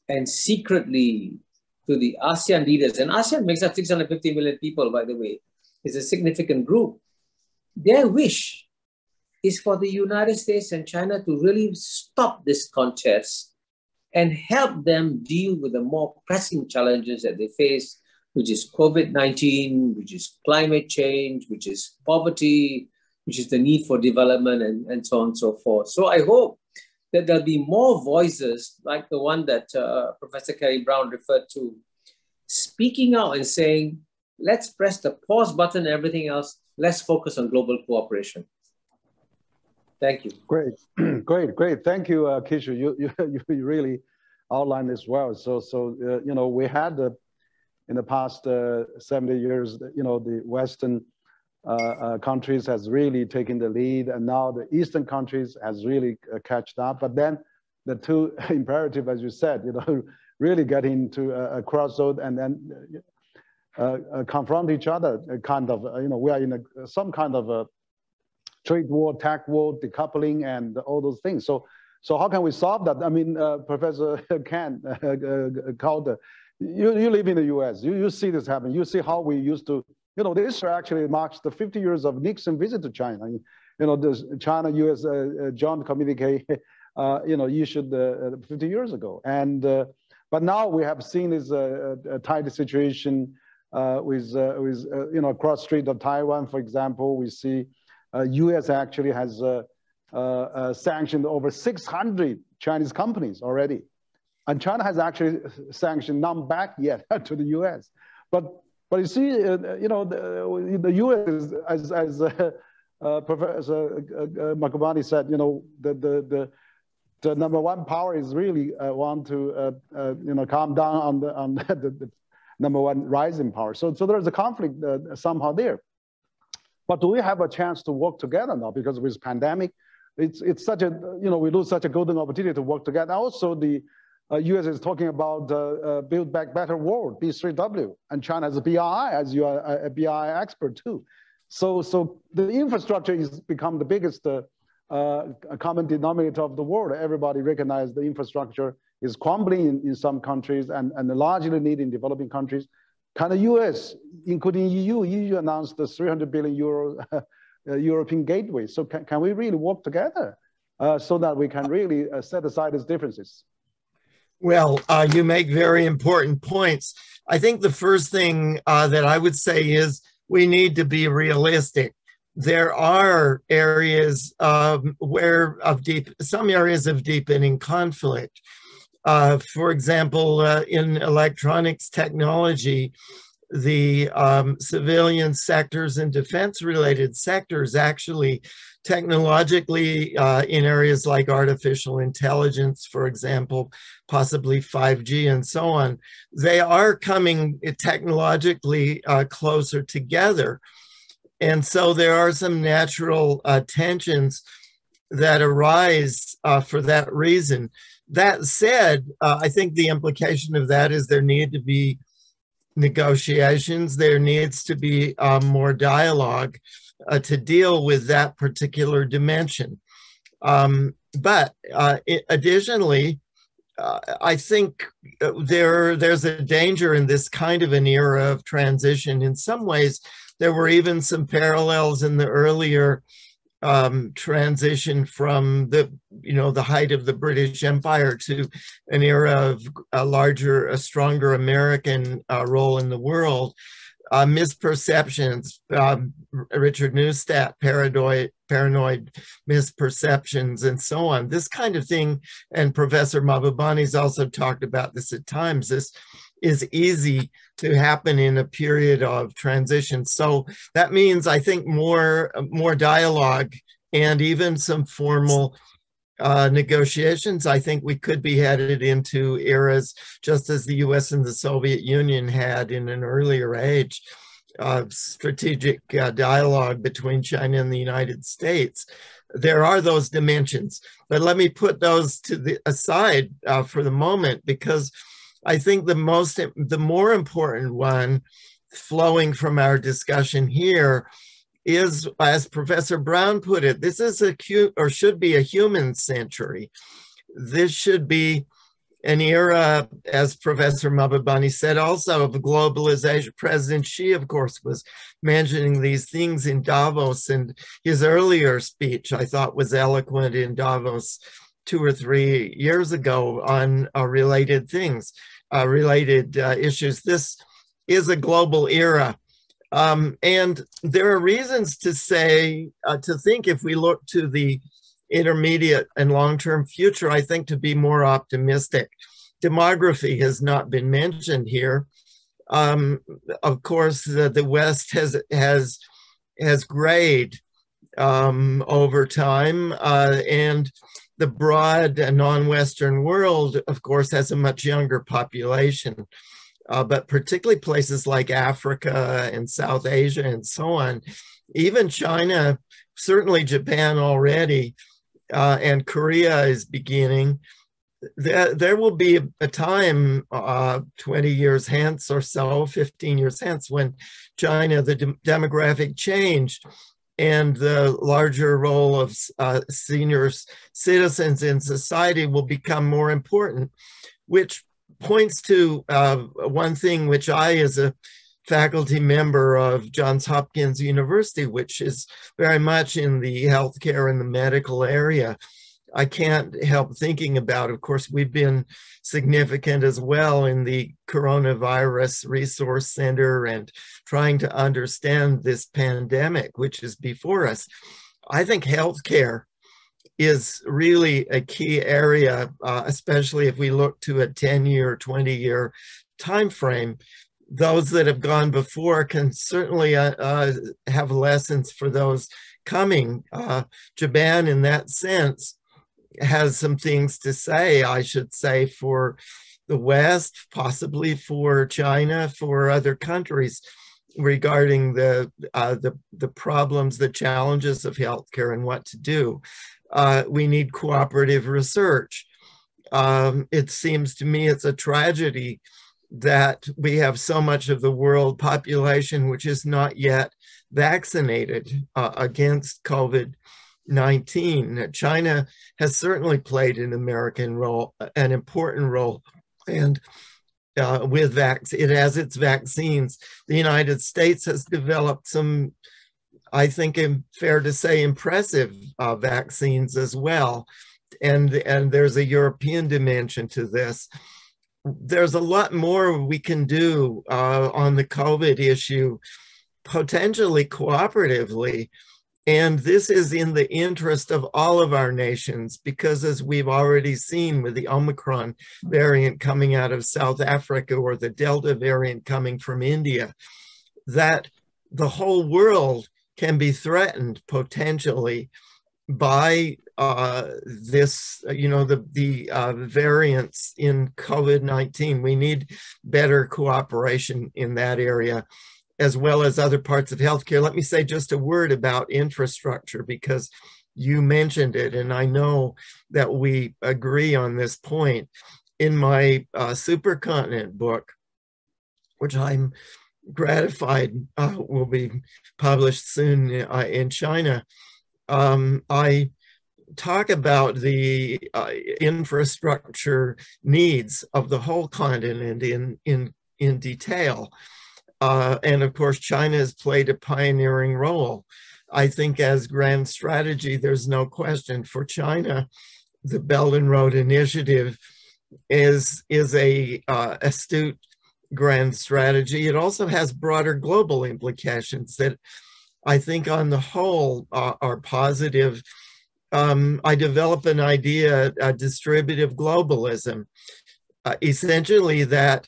and secretly to the ASEAN leaders, and ASEAN makes up 650 million people, by the way, is a significant group. Their wish is for the United States and China to really stop this contest and help them deal with the more pressing challenges that they face, which is COVID 19, which is climate change, which is poverty, which is the need for development, and, and so on and so forth. So I hope that there'll be more voices like the one that uh, Professor Kerry Brown referred to, speaking out and saying, let's press the pause button everything else. Let's focus on global cooperation. Thank you. Great, great, great. Thank you, uh, Kishore. You, you, you really outlined this well. So, so uh, you know, we had uh, in the past uh, 70 years, you know, the Western uh, uh, countries has really taken the lead, and now the Eastern countries has really uh, catched up. But then the two imperative, as you said, you know, really get into a, a crossroad and then confront each other. Kind of, you know, we are in a, some kind of a trade war, tech war, decoupling, and all those things. So, so how can we solve that? I mean, uh, Professor Kent uh, uh, Calder, you, you live in the U.S. You, you see this happen. You see how we used to, you know, this actually marks the 50 years of Nixon visit to China. You know, this China-U.S. Uh, uh, joint communique, uh, you know, issued uh, 50 years ago. And but now we have seen this tight situation with, with you know, across street of Taiwan, for example. We see U.S. Uh, actually has uh, uh, sanctioned over 600 Chinese companies already. And China has actually sanctioned none back yet to the U.S. But but you see, you know, the, the U.S. As as uh, Professor uh, said, you know, the, the, the, the, number one power is really uh, want to, you know, calm down on the, on the, the, number one rising power. So, so there's a conflict somehow there. But do we have a chance to work together now? Because with pandemic, it's, it's such a, you know, we lose such a golden opportunity to work together. Also, the uh, US is talking about uh, uh, Build Back Better World, B3W, and China has a BRI, as you are a, a BRI expert too. So, so the infrastructure has become the biggest uh, uh, common denominator of the world. Everybody recognizes the infrastructure is crumbling in, in some countries and, and largely needed in developing countries. Can the US, including EU, EU announced the 300 billion euro uh, European gateway. So can, can we really work together uh, so that we can really uh, set aside these differences? Well, uh, you make very important points. I think the first thing uh, that I would say is we need to be realistic. There are areas um, where of deep, some areas of deepening conflict. Uh, for example, uh, in electronics technology, the um, civilian sectors and defense related sectors actually technologically uh, in areas like artificial intelligence, for example, possibly 5G and so on, they are coming technologically uh, closer together. And so there are some natural uh, tensions that arise uh, for that reason. That said, uh, I think the implication of that is there need to be negotiations, there needs to be uh, more dialogue uh, to deal with that particular dimension. Um, but uh, it, additionally, uh, I think uh, there there's a danger in this kind of an era of transition. In some ways, there were even some parallels in the earlier um, transition from the you know the height of the British Empire to an era of a larger, a stronger American uh, role in the world uh, misperceptions, um, Richard Neustadt, paranoid, paranoid misperceptions, and so on. This kind of thing, and Professor Mahbubani's also talked about this at times. This is easy to happen in a period of transition. So that means I think more more dialogue and even some formal uh, negotiations, I think we could be headed into eras just as the US and the Soviet Union had in an earlier age of strategic uh, dialogue between China and the United States. There are those dimensions, but let me put those to the aside uh, for the moment because I think the most, the more important one flowing from our discussion here is, as Professor Brown put it, this is a cute or should be a human century. This should be an era, as Professor Mahbubani said, also of globalization. President Xi, of course, was mentioning these things in Davos, and his earlier speech, I thought, was eloquent in Davos two or three years ago on uh, related things, uh, related uh, issues. This is a global era um, and there are reasons to say, uh, to think if we look to the intermediate and long-term future, I think to be more optimistic. Demography has not been mentioned here. Um, of course, the, the West has has has grayed um, over time, uh, and the broad non-Western world, of course, has a much younger population uh, but particularly places like Africa and South Asia and so on, even China, certainly Japan already, uh, and Korea is beginning. There, there will be a time uh, 20 years hence or so, 15 years hence, when China, the de demographic change and the larger role of uh, senior citizens in society will become more important, which points to uh, one thing which I, as a faculty member of Johns Hopkins University, which is very much in the healthcare and the medical area, I can't help thinking about. Of course, we've been significant as well in the Coronavirus Resource Center and trying to understand this pandemic, which is before us. I think healthcare is really a key area, uh, especially if we look to a 10 year, 20 year time frame. Those that have gone before can certainly uh, uh, have lessons for those coming. Uh, Japan, in that sense, has some things to say, I should say, for the West, possibly for China, for other countries regarding the, uh, the, the problems, the challenges of healthcare and what to do uh, we need cooperative research. Um, it seems to me it's a tragedy that we have so much of the world population which is not yet vaccinated uh, against COVID 19. China has certainly played an American role, an important role, and uh, with vac- it has its vaccines. The United States has developed some I think, fair to say, impressive uh, vaccines as well. And, and there's a European dimension to this. There's a lot more we can do uh, on the COVID issue, potentially cooperatively. And this is in the interest of all of our nations because, as we've already seen with the Omicron variant coming out of South Africa or the Delta variant coming from India, that the whole world can be threatened potentially by uh, this, you know, the, the uh, variants in COVID-19. We need better cooperation in that area as well as other parts of healthcare. Let me say just a word about infrastructure because you mentioned it, and I know that we agree on this point. In my uh, supercontinent book, which I'm gratified uh, will be published soon uh, in China, um, I talk about the uh, infrastructure needs of the whole continent in, in, in detail. Uh, and of course, China has played a pioneering role. I think as grand strategy, there's no question for China, the Belt and Road Initiative is, is a uh, astute grand strategy. It also has broader global implications that I think on the whole are, are positive. Um, I develop an idea, a distributive globalism, uh, essentially that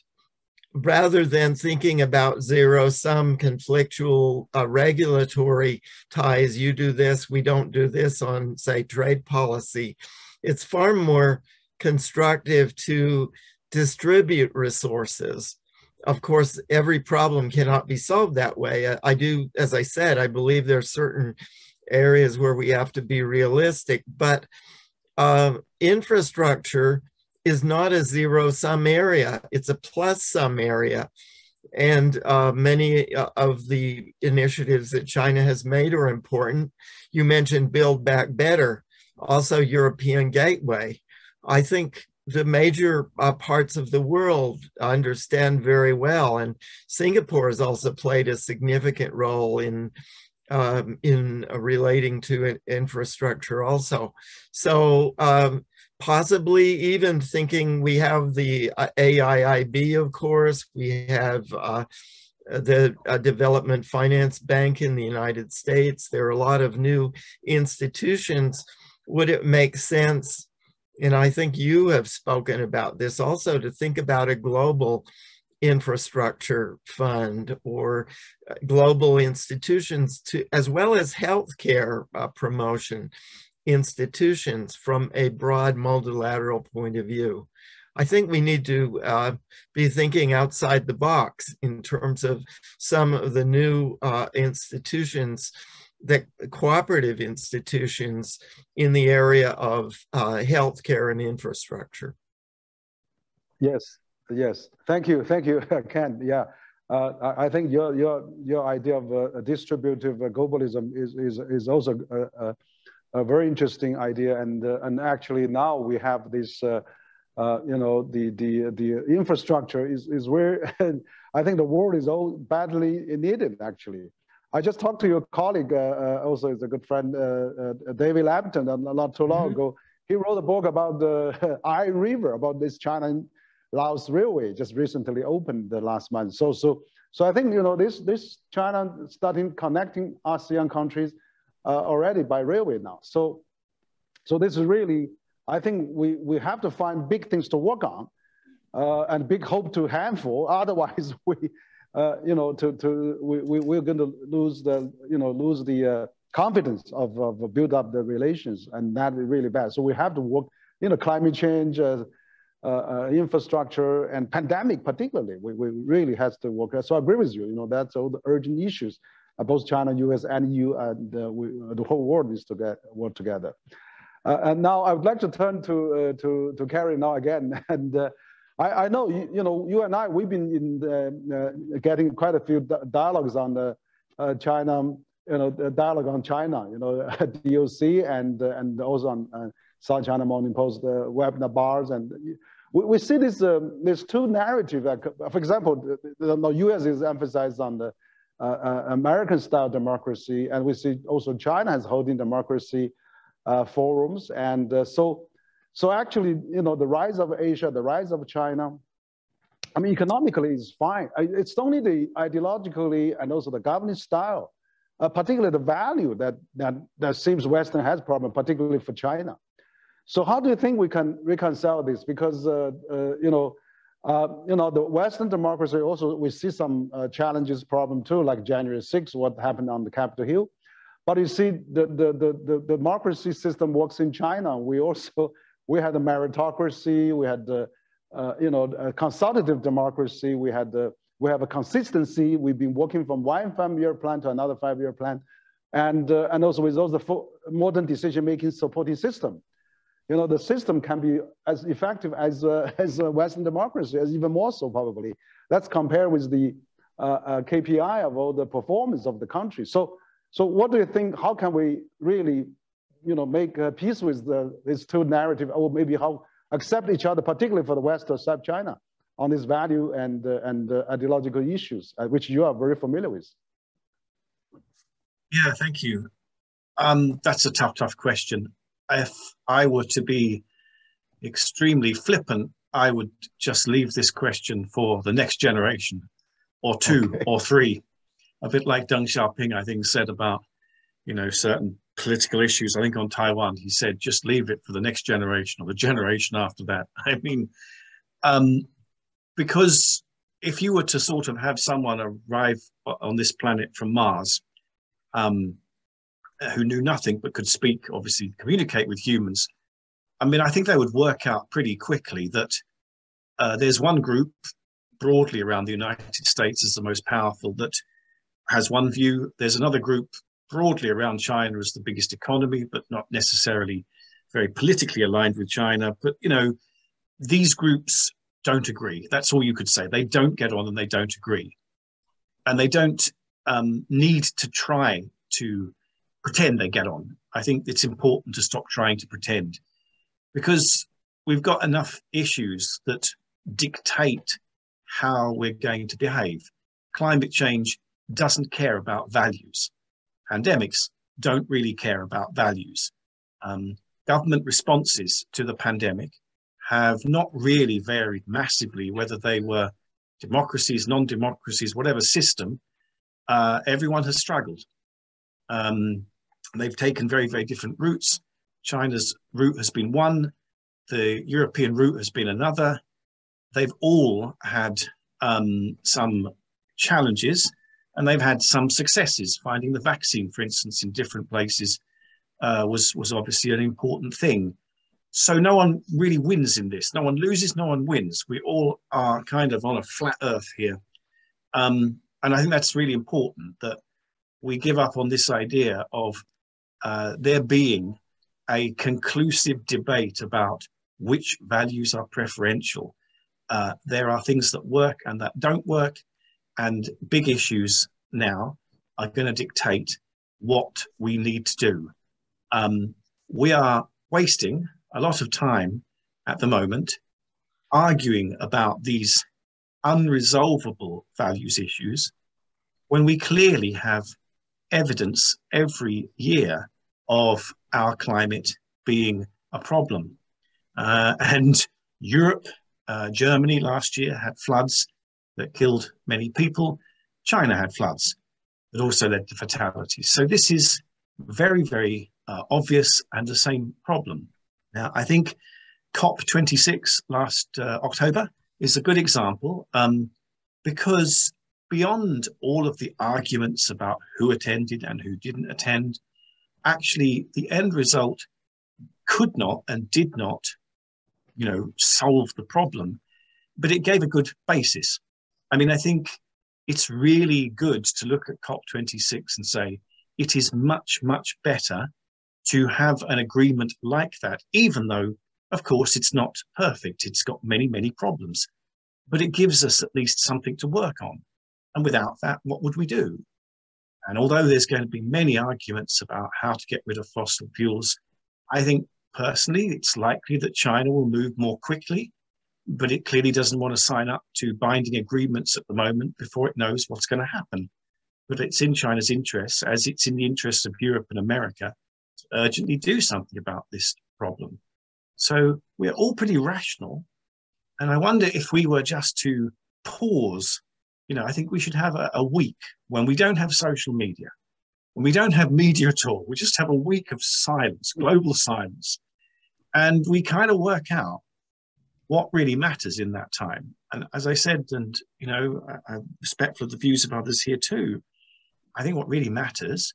rather than thinking about zero sum conflictual uh, regulatory ties, you do this, we don't do this on, say, trade policy, it's far more constructive to distribute resources. Of course, every problem cannot be solved that way. I do, as I said, I believe there are certain areas where we have to be realistic, but uh, infrastructure is not a zero sum area, it's a plus sum area. And uh, many uh, of the initiatives that China has made are important. You mentioned Build Back Better, also European Gateway. I think the major uh, parts of the world understand very well, and Singapore has also played a significant role in um, in relating to infrastructure also. So um, possibly even thinking we have the uh, AIIB, of course, we have uh, the uh, Development Finance Bank in the United States. There are a lot of new institutions. Would it make sense, and I think you have spoken about this also, to think about a global infrastructure fund or uh, global institutions to as well as healthcare uh, promotion institutions from a broad multilateral point of view. I think we need to uh, be thinking outside the box in terms of some of the new uh, institutions, that cooperative institutions in the area of uh, healthcare and infrastructure. Yes, yes. Thank you, thank you, Kent. Yeah, uh, I think your your your idea of uh, distributive uh, globalism is is is also uh, a very interesting idea. And, uh, and actually now we have this, uh, uh, you know, the, the, the infrastructure is, is where I think the world is all badly needed actually. I just talked to your colleague, uh, uh, also is a good friend, uh, David Lampton, not too long mm -hmm. ago. He wrote a book about the I River, about this China Laos Railway, just recently opened the last month. So, so, so I think you know this this China starting connecting ASEAN countries already by railway now. So, so this is really, I think we, we have to find big things to work on uh, and big hope to handful. Otherwise, we, uh, you know, to, to, we, we, we're going to lose the, you know, lose the uh, confidence of, of build up the relations and that is really bad. So we have to work, you know, climate change, uh, uh, infrastructure and pandemic particularly, we, we really has to work. So I agree with you, you know, that's all the urgent issues uh, both China, US, and EU, and uh, we, uh, the whole world needs to get work together. and now I would like to turn to to to Kerry now again, and I, I, know you, you, know you and I we've been in the, getting quite a few dialogues on the China you know, the dialogue on China, you know, DOC and uh, and also on uh, South China Morning Post uh, webinar bars, and we, we see this um, there's two narrative. Like, for example, the, the, U.S. is emphasized on the uh, uh, American style democracy. And we see also China is holding democracy uh, forums. And so, so actually, you know, the rise of Asia, the rise of China, I mean, economically, it's fine. It's only the ideologically and also the governance style, uh, particularly the value that, that, that seems Western has problem, particularly for China. So how do you think we can reconcile this? Because, uh, uh, you know, uh, you know, the Western democracy also, we see some uh, challenges, problem too, like January 6th, what happened on the Capitol Hill. But you see, the, the, the, the, democracy system works in China. We also, we had a meritocracy, we had, the, uh, you know, a consultative democracy, we had the, we have a consistency. We've been working from one five-year plan to another five-year plan. And, uh, and also with those the modern decision-making supporting system you know, the system can be as effective as, uh, as a Western democracy, as even more so probably. Let's compare with the uh, uh, KPI of all the performance of the country. So, so what do you think, how can we really, you know, make peace with the, these two narrative or maybe how accept each other, particularly for the West to accept China on these value and, uh, and uh, ideological issues, uh, which you are very familiar with? Yeah, thank you. Um, that's a tough, tough question if I were to be extremely flippant, I would just leave this question for the next generation or two okay. or three. A bit like Deng Xiaoping, I think, said about, you know, certain political issues. I think on Taiwan, he said, just leave it for the next generation or the generation after that. I mean, um, because if you were to sort of have someone arrive on this planet from Mars, um, who knew nothing but could speak, obviously communicate with humans. I mean, I think they would work out pretty quickly that uh, there's one group broadly around the United States as the most powerful that has one view. There's another group broadly around China as the biggest economy, but not necessarily very politically aligned with China. But, you know, these groups don't agree. That's all you could say. They don't get on and they don't agree. And they don't um, need to try to pretend they get on. I think it's important to stop trying to pretend because we've got enough issues that dictate how we're going to behave. Climate change doesn't care about values. Pandemics don't really care about values. Um, government responses to the pandemic have not really varied massively, whether they were democracies, non-democracies, whatever system, uh, everyone has struggled. Um, they've taken very, very different routes. China's route has been one, the European route has been another. They've all had um, some challenges and they've had some successes. Finding the vaccine, for instance, in different places uh, was, was obviously an important thing. So no one really wins in this. No one loses, no one wins. We all are kind of on a flat earth here. Um, and I think that's really important that we give up on this idea of uh, there being a conclusive debate about which values are preferential. Uh, there are things that work and that don't work, and big issues now are going to dictate what we need to do. Um, we are wasting a lot of time at the moment arguing about these unresolvable values issues when we clearly have evidence every year of our climate being a problem. Uh, and Europe, uh, Germany last year had floods that killed many people. China had floods that also led to fatalities. So this is very, very uh, obvious and the same problem. Now, I think COP26 last uh, October is a good example um, because beyond all of the arguments about who attended and who didn't attend, actually the end result could not and did not, you know, solve the problem, but it gave a good basis. I mean, I think it's really good to look at COP26 and say it is much, much better to have an agreement like that, even though, of course, it's not perfect. It's got many, many problems, but it gives us at least something to work on. And without that, what would we do? And although there's going to be many arguments about how to get rid of fossil fuels, I think personally it's likely that China will move more quickly, but it clearly doesn't want to sign up to binding agreements at the moment before it knows what's going to happen. But it's in China's interest, as it's in the interest of Europe and America, to urgently do something about this problem. So we're all pretty rational And I wonder if we were just to pause, you know, I think we should have a, a week when we don't have social media, when we don't have media at all. We just have a week of silence, global silence. And we kind of work out what really matters in that time. And as I said, and you know, I, am respectful of the views of others here too. I think what really matters,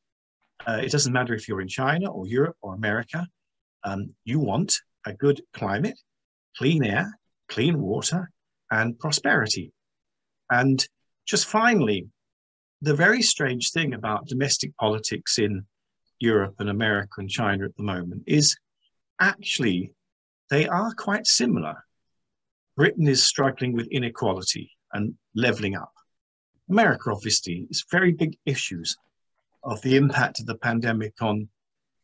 uh, it doesn't matter if you're in China or Europe or America, um, you want a good climate, clean air, clean water, and prosperity. And just finally, the very strange thing about domestic politics in Europe and America and China at the moment is actually they are quite similar. Britain is struggling with inequality and leveling up. America, obviously, is very big issues of the impact of the pandemic on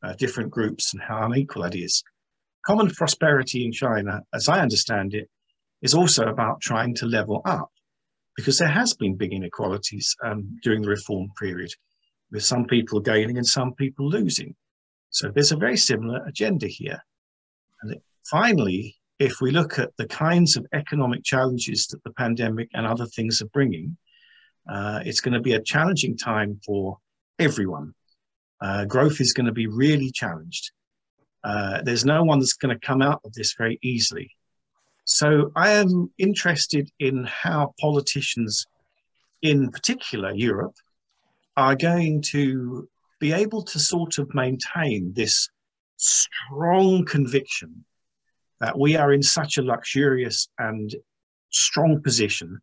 uh, different groups and how unequal that is. Common prosperity in China, as I understand it, is also about trying to level up because there has been big inequalities um, during the reform period, with some people gaining and some people losing. So there's a very similar agenda here. And finally, if we look at the kinds of economic challenges that the pandemic and other things are bringing, uh, it's going to be a challenging time for everyone. Uh, growth is going to be really challenged. Uh, there's no one that's going to come out of this very easily. So I am interested in how politicians, in particular Europe, are going to be able to sort of maintain this strong conviction that we are in such a luxurious and strong position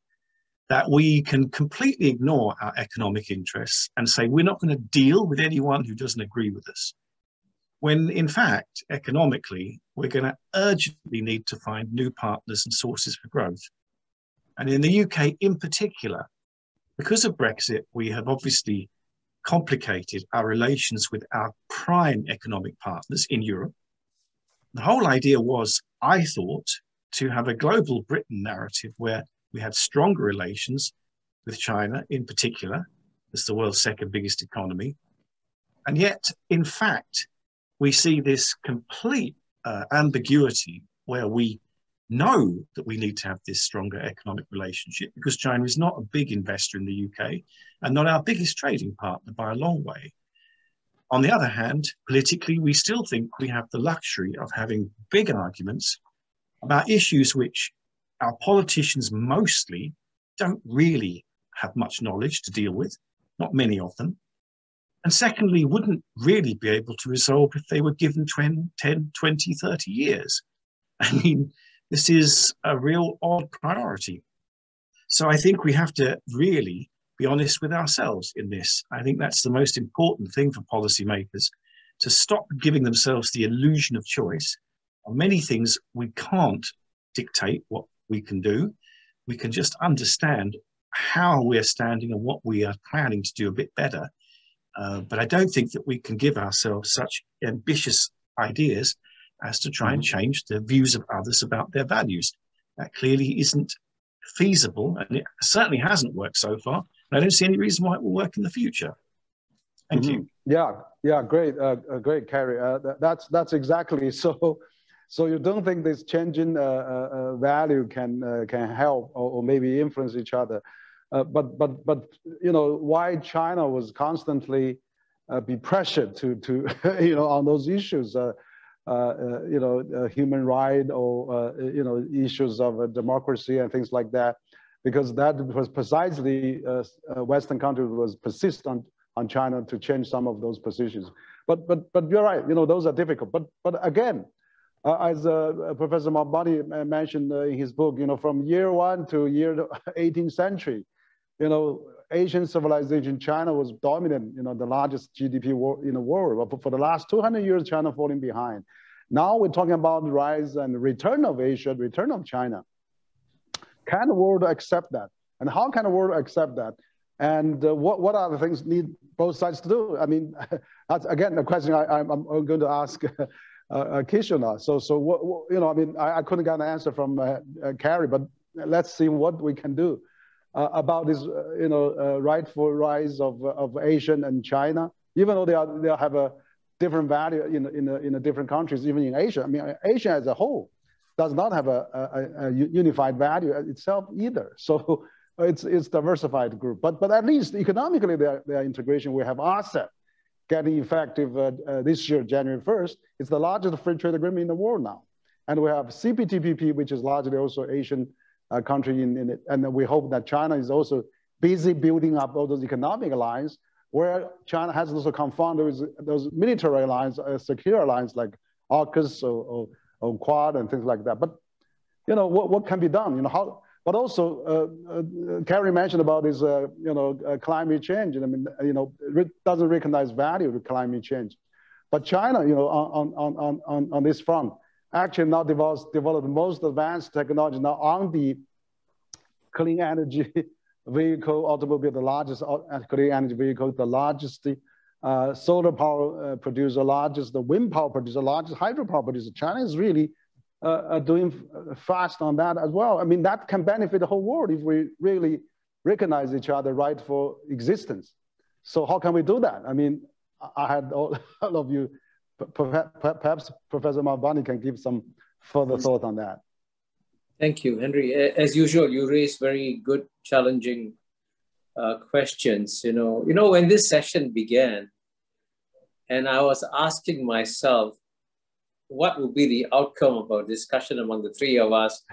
that we can completely ignore our economic interests and say we're not going to deal with anyone who doesn't agree with us. When in fact, economically, we're going to urgently need to find new partners and sources for growth. And in the UK in particular, because of Brexit, we have obviously complicated our relations with our prime economic partners in Europe, the whole idea was, I thought, to have a global Britain narrative where we had stronger relations with China in particular, as the world's second biggest economy. And yet, in fact, we see this complete uh, ambiguity where we know that we need to have this stronger economic relationship because China is not a big investor in the UK and not our biggest trading partner by a long way. On the other hand, politically, we still think we have the luxury of having big arguments about issues which our politicians mostly don't really have much knowledge to deal with, not many of them. And secondly, wouldn't really be able to resolve if they were given 10, 10 20, 30 years. I mean, this is a real odd priority. So I think we have to really be honest with ourselves in this. I think that's the most important thing for policymakers to stop giving themselves the illusion of choice. On many things, we can't dictate what we can do. We can just understand how we're standing and what we are planning to do a bit better. Uh, but I don't think that we can give ourselves such ambitious ideas as to try and mm-hmm. change the views of others about their values. That clearly isn't feasible, and it certainly hasn't worked so far. And I don't see any reason why it will work in the future. Thank mm-hmm. you. Yeah, yeah, great, uh, uh, great, Kerry. Uh, that's that's exactly so. So you don't think this changing uh, uh, uh value can can help or, or, maybe influence each other? But but but you know why China was constantly be pressured to to you know on those issues. you know, human right or you know issues of democracy and things like that because that was precisely uh, uh, Western countries was persistent on China to change some of those positions. But but but you're right. You know those are difficult. But but again, uh, as uh, Professor Mahbubani mentioned uh, in his book, you know from year one to year 18th century, you know Asian civilization, China was dominant. You know the largest GDP in the world. But for the last 200 years, China falling behind. Now we're talking about the rise and return of Asia, return of China. Can the world accept that? And how can the world accept that? And uh, what, what are the things need both sides to do? I mean, that's again the question I, am going to ask uh, uh. So, so what, what, you know, I mean, I, I couldn't get an answer from uh, uh Kerry, but let's see what we can do about this, uh, you know, rightful rise of, of Asian and China, even though they, are, they have a different value in, in, in the different countries, even in Asia. I mean, Asia as a whole does not have a, a, a unified value itself either. So it's, it's diversified group. But, but at least economically, their, their integration, we have RCEP getting effective uh, uh, this year, January 1st. It's the largest free trade agreement in the world now. And we have CPTPP, which is largely also Asian uh, country in, in it. And we hope that China is also busy building up all those economic alliances where China has also confounded with those military alliances, uh, secure alliances like AUKUS or, or, or, Quad and things like that. But, you know, what, what can be done? You know, how, but also, uh, uh, Kerry mentioned about this, uh, you know, uh, climate change. I mean, you know, doesn't recognize value to climate change. But China, you know, on, on, on, on, on this front, actually now develops, developed most advanced technology now on the clean energy vehicle, automobile, the largest uh, clean energy vehicle, the largest uh, solar power uh, producer, largest the wind power producer, largest hydropower producer. China is really uh, doing fast on that as well. I mean, that can benefit the whole world if we really recognize each other right for existence. So how can we do that? I mean, I had all, all of you, perhaps Professor Mahbubani can give some further thought on that. Thank you, Henry. As usual, you raise very good, challenging uh, questions. You know, you know, when this session began, and I was asking myself, what will be the outcome of our discussion among the three of us?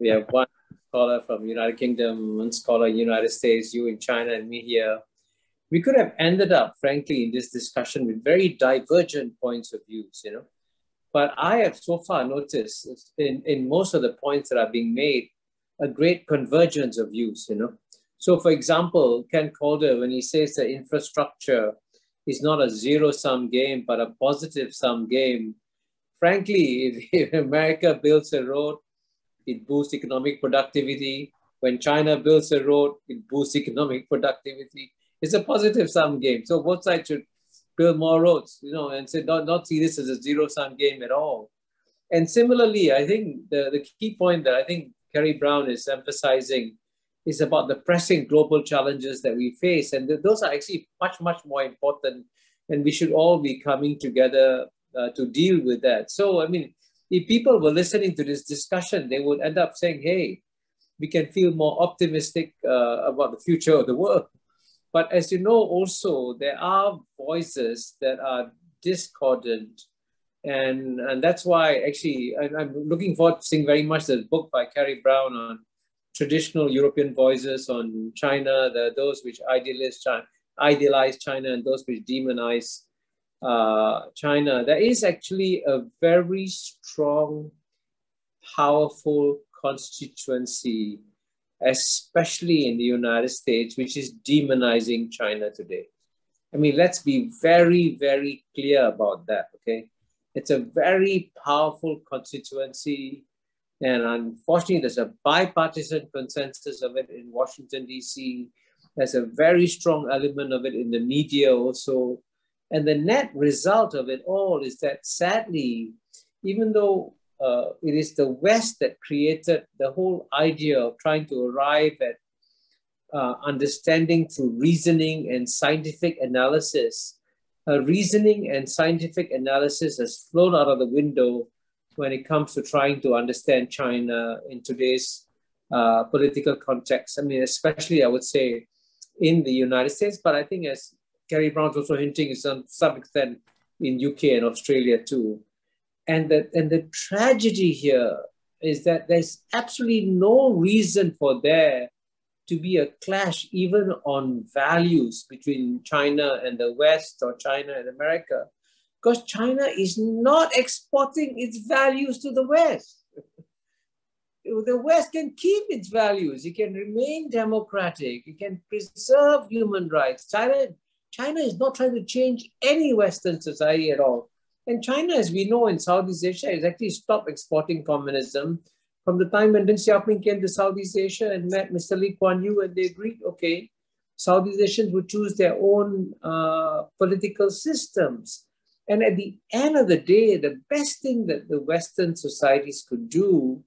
We have one scholar from United Kingdom, one scholar in United States, you in China, and me here. We could have ended up, frankly, in this discussion with very divergent points of views. You know but I have so far noticed in, in most of the points that are being made, a great convergence of views, you know. So for example, Kent Calder, when he says that infrastructure is not a zero-sum game, but a positive-sum game, frankly, if, if America builds a road, it boosts economic productivity. When China builds a road, it boosts economic productivity. It's a positive sum game. So both sides should build more roads, you know, and say not, not see this as a zero sum game at all. And similarly, I think the, the key point that I think Kerry Brown is emphasizing is about the pressing global challenges that we face. And th- those are actually much, much more important. And we should all be coming together uh, to deal with that. So, I mean, if people were listening to this discussion, they would end up saying, hey, we can feel more optimistic uh, about the future of the world. But as you know, also, there are voices that are discordant. And, and that's why actually I, am looking forward to seeing very much the book by Kerry Brown on traditional European voices on China, the, those which idealize China, idealize China and those which demonize uh, China. There is actually a very strong, powerful constituency especially in the United States, which is demonizing China today. I mean, let's be very, very clear about that, okay? It's a very powerful constituency. And unfortunately, there's a bipartisan consensus of it in Washington, D.C. There's a very strong element of it in the media also. And the net result of it all is that sadly, even though uh, it is the West that created the whole idea of trying to arrive at uh, understanding through reasoning and scientific analysis. Uh, reasoning and scientific analysis has flown out of the window when it comes to trying to understand China in today's uh, political context. I mean, especially I would say in the United States, but I think as Kerry Brown's also hinting, to some, some extent in UK and Australia too. And the, and the tragedy here is that there's absolutely no reason for there to be a clash even on values between China and the West or China and America, because China is not exporting its values to the West. the West can keep its values. It can remain democratic. It can preserve human rights. China, China is not trying to change any Western society at all. And China, as we know in Southeast Asia, has actually stopped exporting communism from the time when Deng Xiaoping came to Southeast Asia and met Mr. Lee Kuan Yew and they agreed, okay, Southeast Asians would choose their own uh, political systems. And at the end of the day, the best thing that the Western societies could do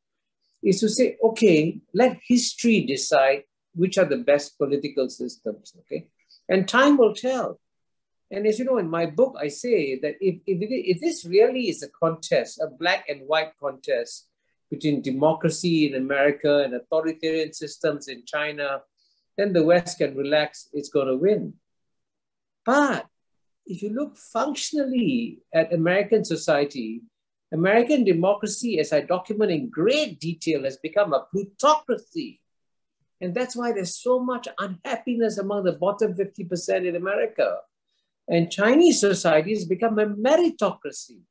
is to say, okay, let history decide which are the best political systems, okay? And time will tell. And as you know, in my book, I say that if, if, if this really is a contest, a black and white contest, between democracy in America and authoritarian systems in China, then the West can relax, it's going to win. But if you look functionally at American society, American democracy, as I document in great detail, has become a plutocracy. And that's why there's so much unhappiness among the bottom 50% in America. And Chinese society has become a meritocracy,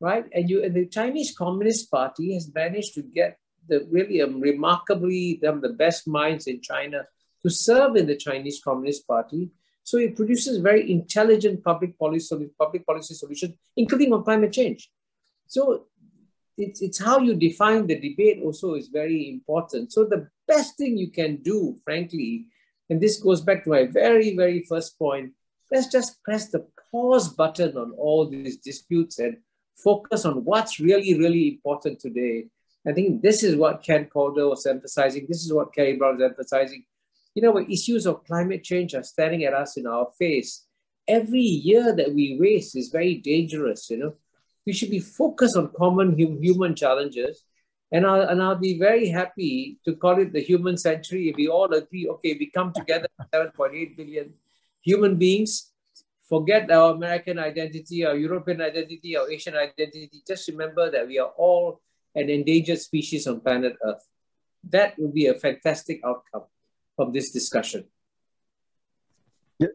right? And you and the Chinese Communist Party has managed to get the really um, remarkably them the best minds in China to serve in the Chinese Communist Party. So it produces very intelligent public policy public policy solutions, including on climate change. So it's, it's how you define the debate also is very important. So the best thing you can do, frankly, and this goes back to my very, very first point, let's just press the pause button on all these disputes and focus on what's really, really important today. I think this is what Kent Calder was emphasizing. This is what Kerry Brown is emphasizing. You know, issues of climate change are staring at us in our face. Every year that we waste is very dangerous, you know we should be focused on common hum, human challenges. And I'll, and I'll be very happy to call it the human century if we all agree, okay, we come together, 7.8 billion human beings, forget our American identity, our European identity, our Asian identity. Just remember that we are all an endangered species on planet Earth. That would be a fantastic outcome from this discussion.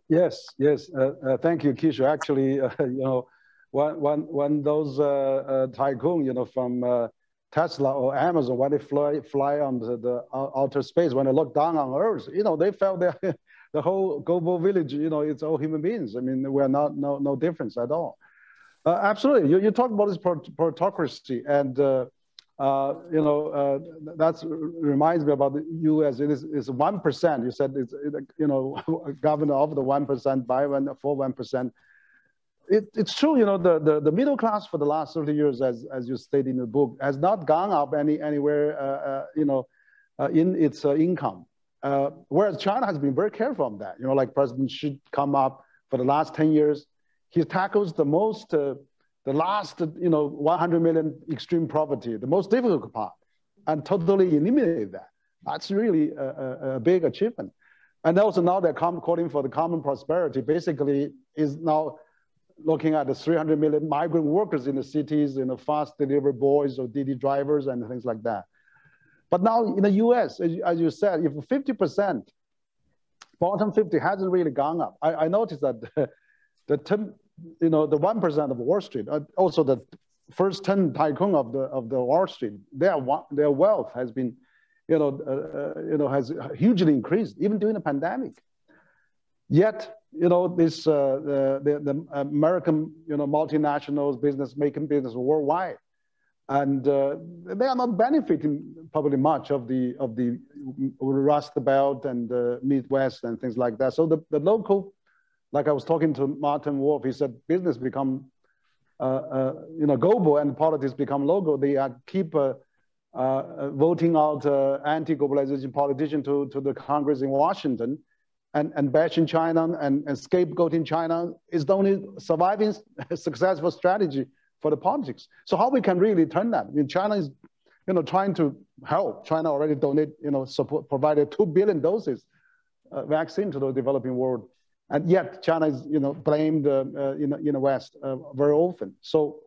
Yes, yes. Uh, uh, thank you, Kishore. Actually, uh, you know, when when when those uh, uh, tycoon, you know, from uh, Tesla or Amazon, when they fly fly on the, the outer space, when they look down on Earth, you know, they felt that the whole global village, you know, it's all human beings. I mean, we're not no no difference at all. Uh, absolutely, you, you talk about this plutocracy, and uh, uh, you know that reminds me about the U.S. It is is one percent. You said it's you know governor of the one percent by one for one percent it, it's true, you know, the, the, the, middle class for the last 30 years, as, as you stated in the book, has not gone up any, anywhere, uh, uh, you know, uh, in its uh, income. Uh, whereas China has been very careful on that. You know, like President Xi come up for the last 10 years, he tackles the most, uh, the last, you know, 100 million extreme poverty, the most difficult part, and totally eliminated that. That's really a, a, a big achievement. And also now they're calling for the common prosperity, basically is now looking at the 300 million migrant workers in the cities, you know, fast delivery boys or DiDi drivers and things like that. But now in the US, as you said, if 50%, bottom 50 hasn't really gone up. I, I noticed that the, the 10, you know, the 1% of Wall Street, uh, also the first 10 tycoon of the, of the Wall Street, their, their wealth has been, you know, uh, uh, you know, has hugely increased, even during the pandemic. Yet you know, this, uh, the, the, the, American, you know, multinationals, business, making business worldwide. And uh, they are not benefiting probably much of the, of the Rust Belt and the Midwest and things like that. So the, the local, like I was talking to Martin Wolf, he said business become, uh, uh you know, global and politics become local. They are keep uh, uh, voting out anti-globalization politicians to, to the Congress in Washington and, and bashing China and, and scapegoating China is the only surviving successful strategy for the politics. So how we can really turn that? I mean, China is, you know, trying to help. China already donate, you know, support, provided 2 billion doses uh, vaccine to the developing world. And yet China is, you know, blamed uh, uh, in, in the West uh, very often. So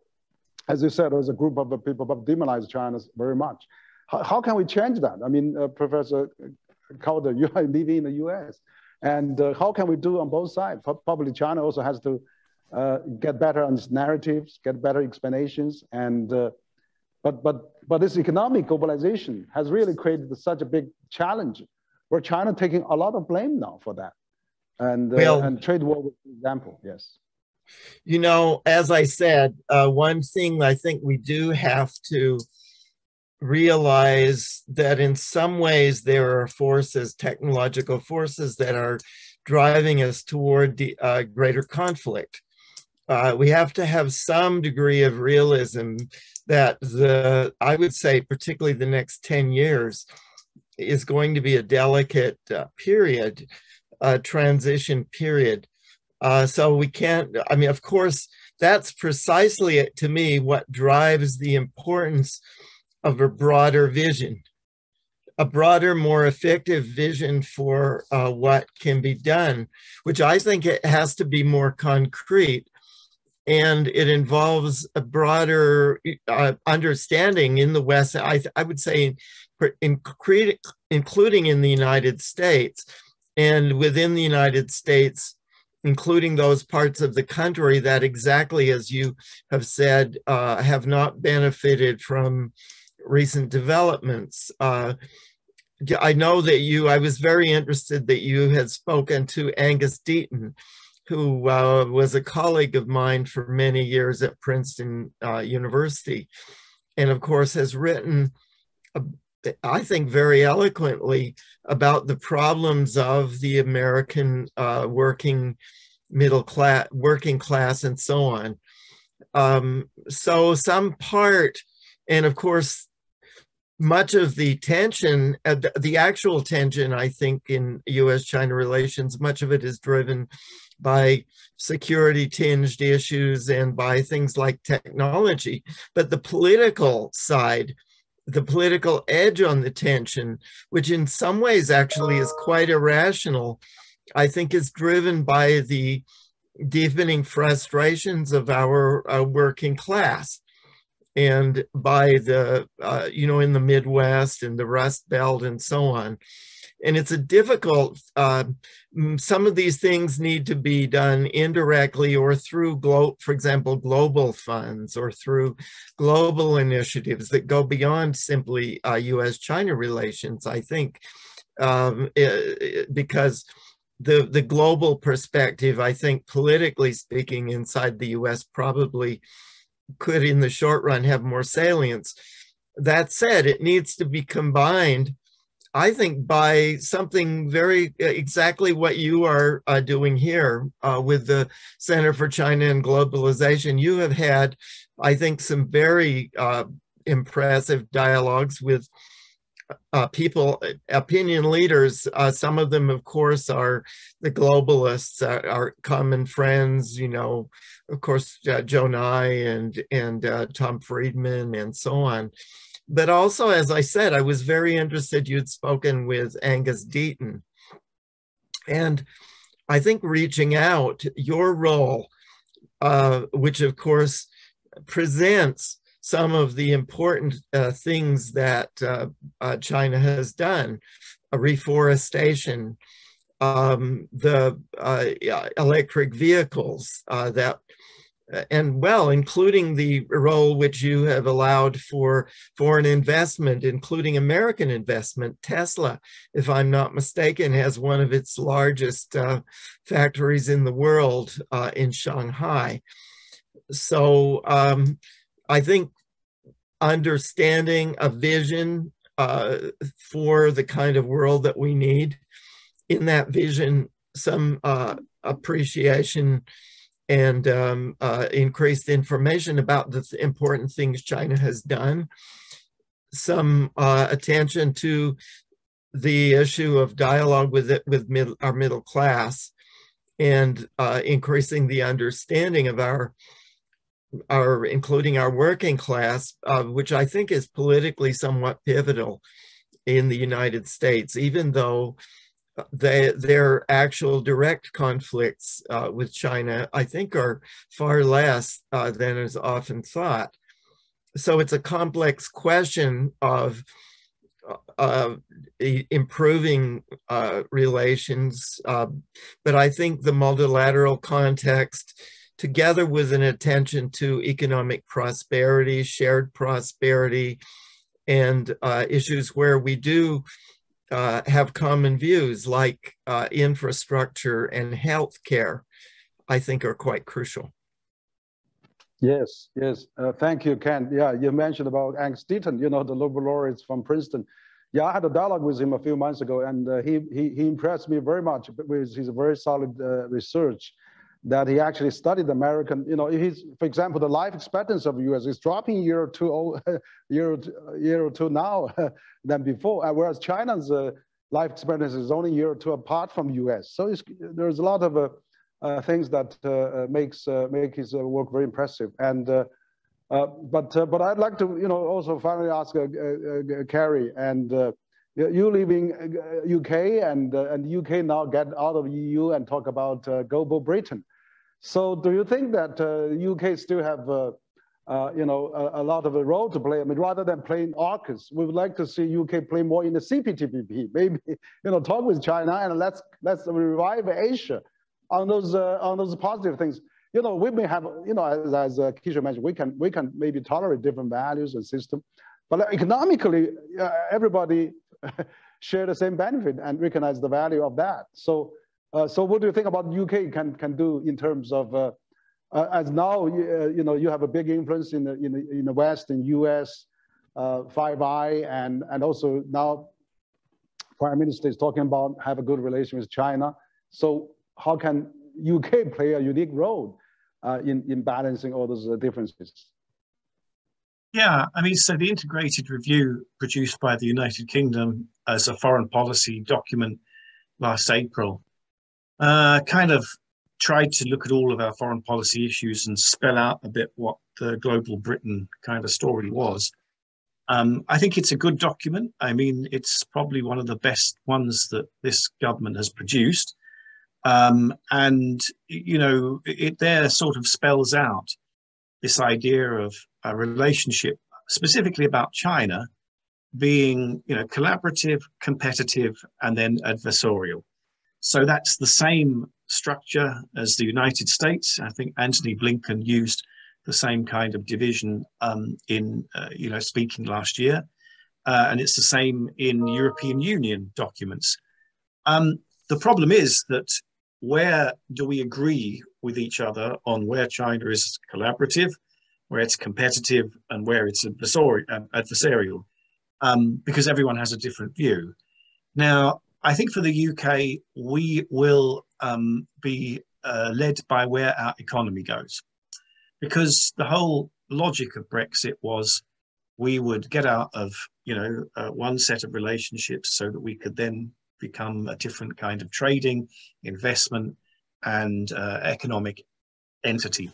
as you said, there's a group of people that demonize China very much. How, how can we change that? I mean, uh, Professor Calder, you are living in the US. And uh, how can we do on both sides? Probably China also has to uh, get better on its narratives, get better explanations. And, uh, but, but, but this economic globalization has really created such a big challenge where China taking a lot of blame now for that. And, uh, well, and trade war was an example, yes. You know, as I said, uh, one thing I think we do have to realize that in some ways there are forces, technological forces, that are driving us toward the, uh, greater conflict. Uh, we have to have some degree of realism that the, I would say, particularly the next 10 years, is going to be a delicate uh, period, a transition period. Uh, so we can't, I mean, of course, that's precisely to me what drives the importance of a broader vision, a broader, more effective vision for uh, what can be done, which I think it has to be more concrete. And it involves a broader uh, understanding in the West, I, I would say, in, in, including in the United States, and within the United States, including those parts of the country that exactly as you have said, uh, have not benefited from recent developments. Uh, I know that you, I was very interested that you had spoken to Angus Deaton, who uh, was a colleague of mine for many years at Princeton uh, University, and of course has written, I think very eloquently about the problems of the American uh, working middle class, working class, and so on. Um, so some part, and of course, much of the tension, uh, the actual tension, I think, in U.S.-China relations, much of it is driven by security tinged issues and by things like technology. But the political side, the political edge on the tension, which in some ways actually is quite irrational, I think is driven by the deepening frustrations of our uh, working class and by the, uh, you know, in the Midwest and the Rust Belt and so on. And it's a difficult, uh, some of these things need to be done indirectly or through, for example, global funds or through global initiatives that go beyond simply US-China uh, relations, I think, um, it, because the, the global perspective, I think politically speaking inside the US probably could in the short run have more salience. That said, it needs to be combined, I think, by something very uh, exactly what you are uh, doing here uh, with the Center for China and Globalization. You have had, I think, some very uh, impressive dialogues with uh, people, opinion leaders, uh, some of them, of course, are the globalists, uh, our common friends, you know, of course, uh, Joe Nye and, and uh, Tom Friedman and so on. But also, as I said, I was very interested, you'd spoken with Angus Deaton. And I think reaching out, your role, uh, which of course presents some of the important uh, things that uh, uh, China has done, a reforestation, um, the uh, electric vehicles uh, that and well, including the role which you have allowed for foreign investment, including American investment. Tesla, if I'm not mistaken, has one of its largest uh, factories in the world uh, in Shanghai. So um, I think understanding a vision uh, for the kind of world that we need. In that vision, some uh, appreciation and um, uh, increased information about the th important things China has done. Some uh, attention to the issue of dialogue with it, with mid our middle class and uh, increasing the understanding of our our including our working class, uh, which I think is politically somewhat pivotal in the United States, even though they, their actual direct conflicts uh, with China, I think, are far less uh, than is often thought. So it's a complex question of uh, improving uh, relations, but I think the multilateral context together with an attention to economic prosperity, shared prosperity, and uh, issues where we do uh, have common views like uh, infrastructure and healthcare, I think are quite crucial. Yes, yes. Uh, thank you, Ken. Yeah, you mentioned about Angus Deaton, you know, the Nobel laureate from Princeton. Yeah, I had a dialogue with him a few months ago, and uh, he, he, he impressed me very much with his very solid uh, research that he actually studied American, you know, he's, for example, the life expectancy of US is dropping year or two, old, year, year or two now than before, whereas China's uh, life expectancy is only a year or two apart from US. So there's a lot of uh, uh, things that uh, uh, makes uh, make his work very impressive. And Uh, but uh, but I'd like to you know also finally ask uh, uh, Kerry and you in UK and and UK now get out of EU and talk about global Britain. So do you think that UK still have uh, you know, a, a, lot of a role to play. I mean, rather than playing AUKUS, we would like to see UK play more in the CPTPP. Maybe, you know, talk with China and let's let's revive Asia on those uh, on those positive things. You know, we may have, you know, as, as uh, Kishore mentioned, we can we can maybe tolerate different values and system, but economically, uh, everybody share the same benefit and recognize the value of that. So, uh, so what do you think about UK can can do in terms of uh, uh, as now, uh, you know, you have a big influence in the, in the, in the West, in US, uh, Five Eye, and, and also now Prime Minister is talking about have a good relation with China. So how can UK play a unique role uh, in, in balancing all those uh, differences? Yeah, I mean, so the integrated review produced by the United Kingdom as a foreign policy document last April uh, kind of tried to look at all of our foreign policy issues and spell out a bit what the global Britain kind of story was. Um, I think it's a good document. I mean, it's probably one of the best ones that this government has produced. Um, and, you know, it there sort of spells out this idea of a relationship, specifically about China, being, you know, collaborative, competitive, and then adversarial. So that's the same structure as the United States. I think Antony Blinken used the same kind of division um, in, uh, you know, speaking last year. Uh, and it's the same in European Union documents. Um, the problem is that where do we agree with each other on where China is collaborative, where it's competitive, and where it's adversarial? Um, because everyone has a different view. Now, I think for the UK, we will um, be uh, led by where our economy goes. Because the whole logic of Brexit was we would get out of, you know, uh, one set of relationships so that we could then become a different kind of trading, investment, and uh, economic entity.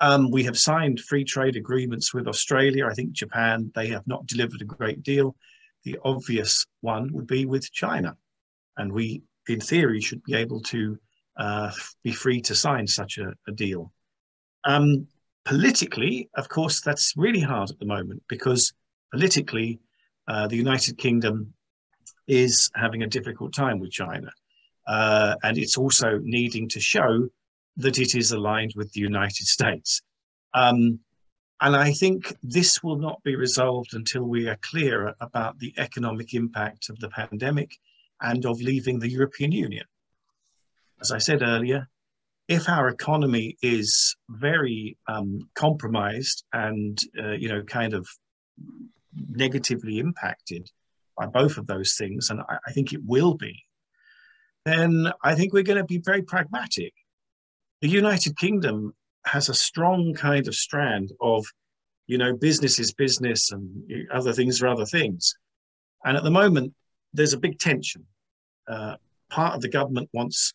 Um, we have signed free trade agreements with Australia. I think Japan, they have not delivered a great deal. The obvious one would be with China. And we, in theory, should be able to uh, be free to sign such a, a deal. Um, politically, of course, that's really hard at the moment because politically, uh, the United Kingdom is having a difficult time with China. Uh, and it's also needing to show that it is aligned with the United States. Um, and I think this will not be resolved until we are clear about the economic impact of the pandemic and of leaving the European Union. As I said earlier, if our economy is very um, compromised and, uh, you know, kind of negatively impacted by both of those things, and I, I think it will be, then I think we're going to be very pragmatic. The United Kingdom has a strong kind of strand of, you know, business is business and other things are other things. And at the moment, there's a big tension. Uh, part of the government wants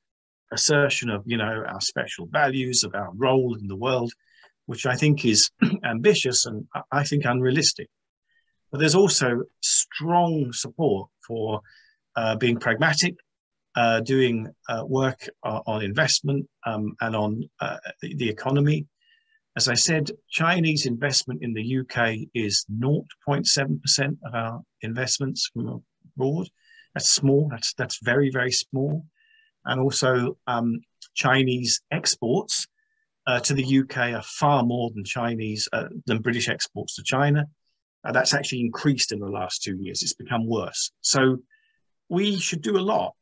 assertion of, you know, our special values, of our role in the world, which I think is ambitious and I think unrealistic. But there's also strong support for uh, being pragmatic, uh, doing uh, work on investment um, and on uh, the, the economy. As I said, Chinese investment in the UK is 0.7% of our investments from abroad. That's small. That's that's very very small, and also um, Chinese exports uh, to the UK are far more than Chinese uh, than British exports to China. Uh, that's actually increased in the last two years. It's become worse. So we should do a lot,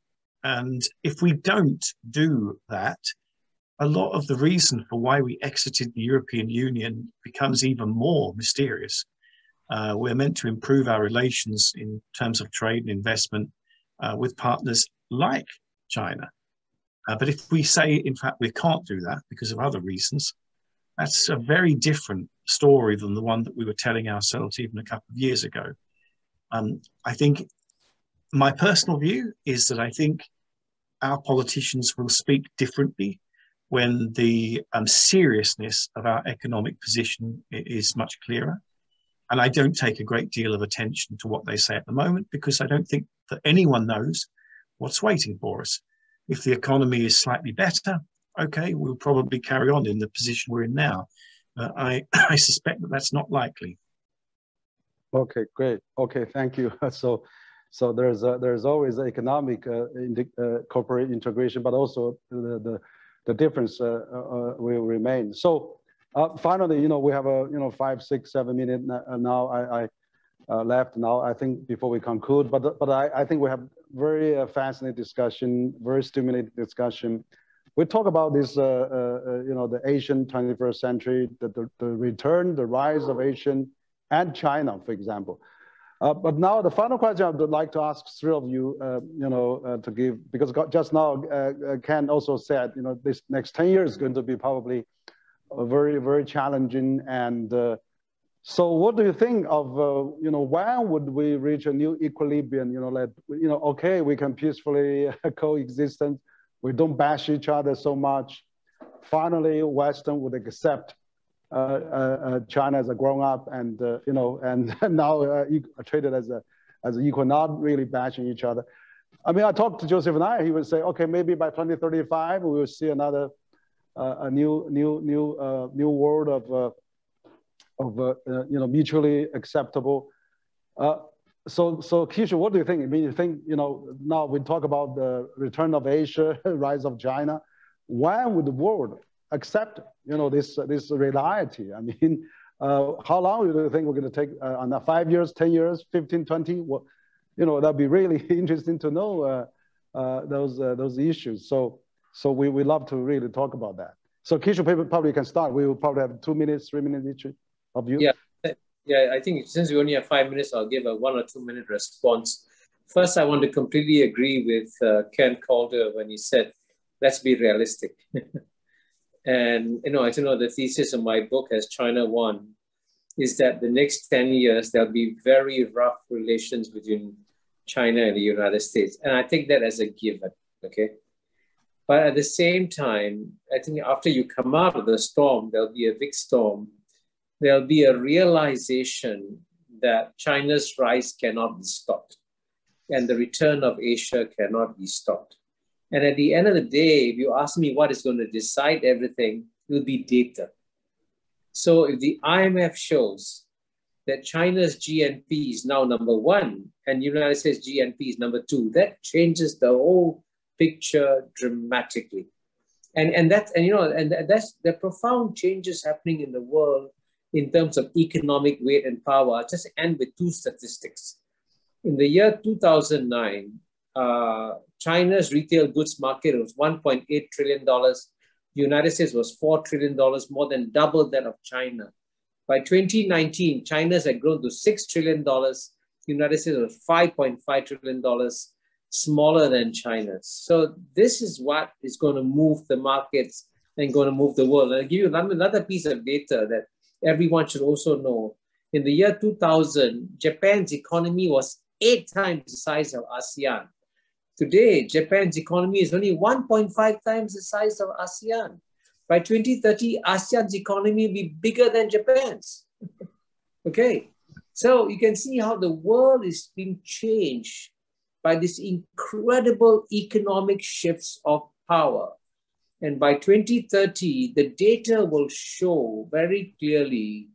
and if we don't do that, a lot of the reason for why we exited the European Union becomes even more mysterious. Uh, we're meant to improve our relations in terms of trade and investment uh, with partners like China. Uh, but if we say, in fact, we can't do that because of other reasons, that's a very different story than the one that we were telling ourselves even a couple of years ago. Um, I think my personal view is that I think our politicians will speak differently when the um, seriousness of our economic position is much clearer. And I don't take a great deal of attention to what they say at the moment because I don't think that anyone knows what's waiting for us. If the economy is slightly better, okay, we'll probably carry on in the position we're in now. Uh, I, I suspect that that's not likely. Okay, great. Okay, thank you. So, so there's a, there's always economic uh, uh, corporate integration, but also the the, the difference uh, uh, will remain. So, uh, finally, you know, we have a you know five, six, seven minutes now. I, I left now. I think before we conclude, but but I, I think we have very fascinating discussion, very stimulating discussion we talk about this, uh, uh, uh, you know, the Asian 21st century, the, the, the, return, the rise of Asian and China, for example. Uh, but now the final question I would like to ask three of you, uh, you know, uh, to give, because just now Ken also said, you know, this next 10 years is going to be probably very, very challenging. And so what do you think of, you know, when would we reach a new equilibrium, you know, like, you know, okay, we can peacefully coexist we don't bash each other so much. Finally, Western would accept uh, uh, uh Uh, uh, uh, China as a grown up and, uh, you know, and now uh, treated as a, as equal, not really bashing each other. I mean, I talked to Joseph Nye, he would say, okay, maybe by 2035, we will see another, a new, new, new, new world of, of you know, mutually acceptable so, so Kishore, what do you think? I mean, you think, you know, now we talk about the return of Asia, rise of China. When would the world accept, you know, this, this reality? I mean, uh, how long do you think we're going to take uh, on that? Five years, 10 years, 15, 20? What, you know, that'd be really interesting to know uh, uh, those, uh, those issues. So, so we, we love to really talk about that. So Kishore probably can start. We will probably have two minutes, three minutes each of you. Yeah. Yeah, I think since we only have five minutes, I'll give a one or two minute response. First, I want to completely agree with uh, Kent Calder when he said, let's be realistic. and, you know, as you know, the thesis of my book, Has China Won, is that the next 10 years, there'll be very rough relations between China and the United States. And I take that as a given, okay? But at the same time, I think after you come out of the storm, there'll be a big storm there'll be a realization that China's rise cannot be stopped and the return of Asia cannot be stopped. And at the end of the day, if you ask me what is going to decide everything, it will be data. So if the IMF shows that China's GNP is now number one and United States GNP is number two, that changes the whole picture dramatically. And, and that's and you know and that's the profound changes happening in the world in terms of economic weight and power. I'll just end with two statistics. In the year 2009, uh, China's retail goods market was $1.8 trillion. The United States was $4 trillion, more than double that of China. By 2019, China's had grown to $6 trillion. The United States was $5.5 trillion, smaller than China's. So this is what is going to move the markets and going to move the world. And I'll give you another piece of data that everyone should also know. In the year 2000, Japan's economy was eight times the size of ASEAN. Today, Japan's economy is only 1.5 times the size of ASEAN. By 2030, ASEAN's economy will be bigger than Japan's. okay, so you can see how the world is being changed by these incredible economic shifts of power. And by 2030, the data will show very clearly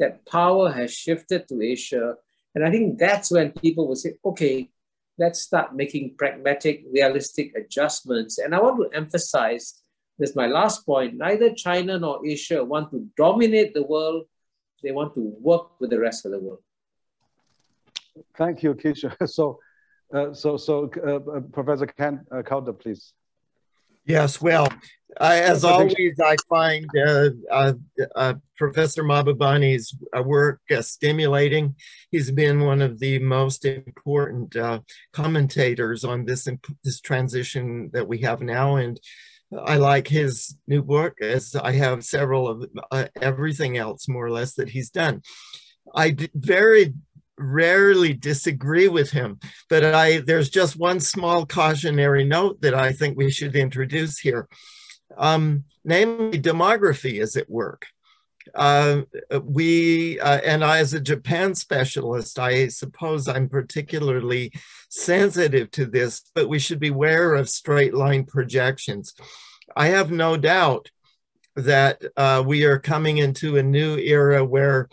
that power has shifted to Asia. And I think that's when people will say, okay, let's start making pragmatic, realistic adjustments. And I want to emphasize this my last point neither China nor Asia want to dominate the world, they want to work with the rest of the world. Thank you, Kishore. So, uh, so, so uh, uh Professor Kent uh, Calder, please. Yes, well, I, as always, I find uh, uh, uh, Professor Mahbubani's uh, work uh, stimulating. He's been one of the most important uh, commentators on this this transition that we have now, and I like his new book as I have several of everything else, more or less, that he's done. I very rarely disagree with him, but I there's just one small cautionary note that I think we should introduce here. Um, namely, demography is at work. Uh, we uh, and I, as a Japan specialist, I suppose I'm particularly sensitive to this, but we should beware of straight line projections. I have no doubt that uh, we are coming into a new era where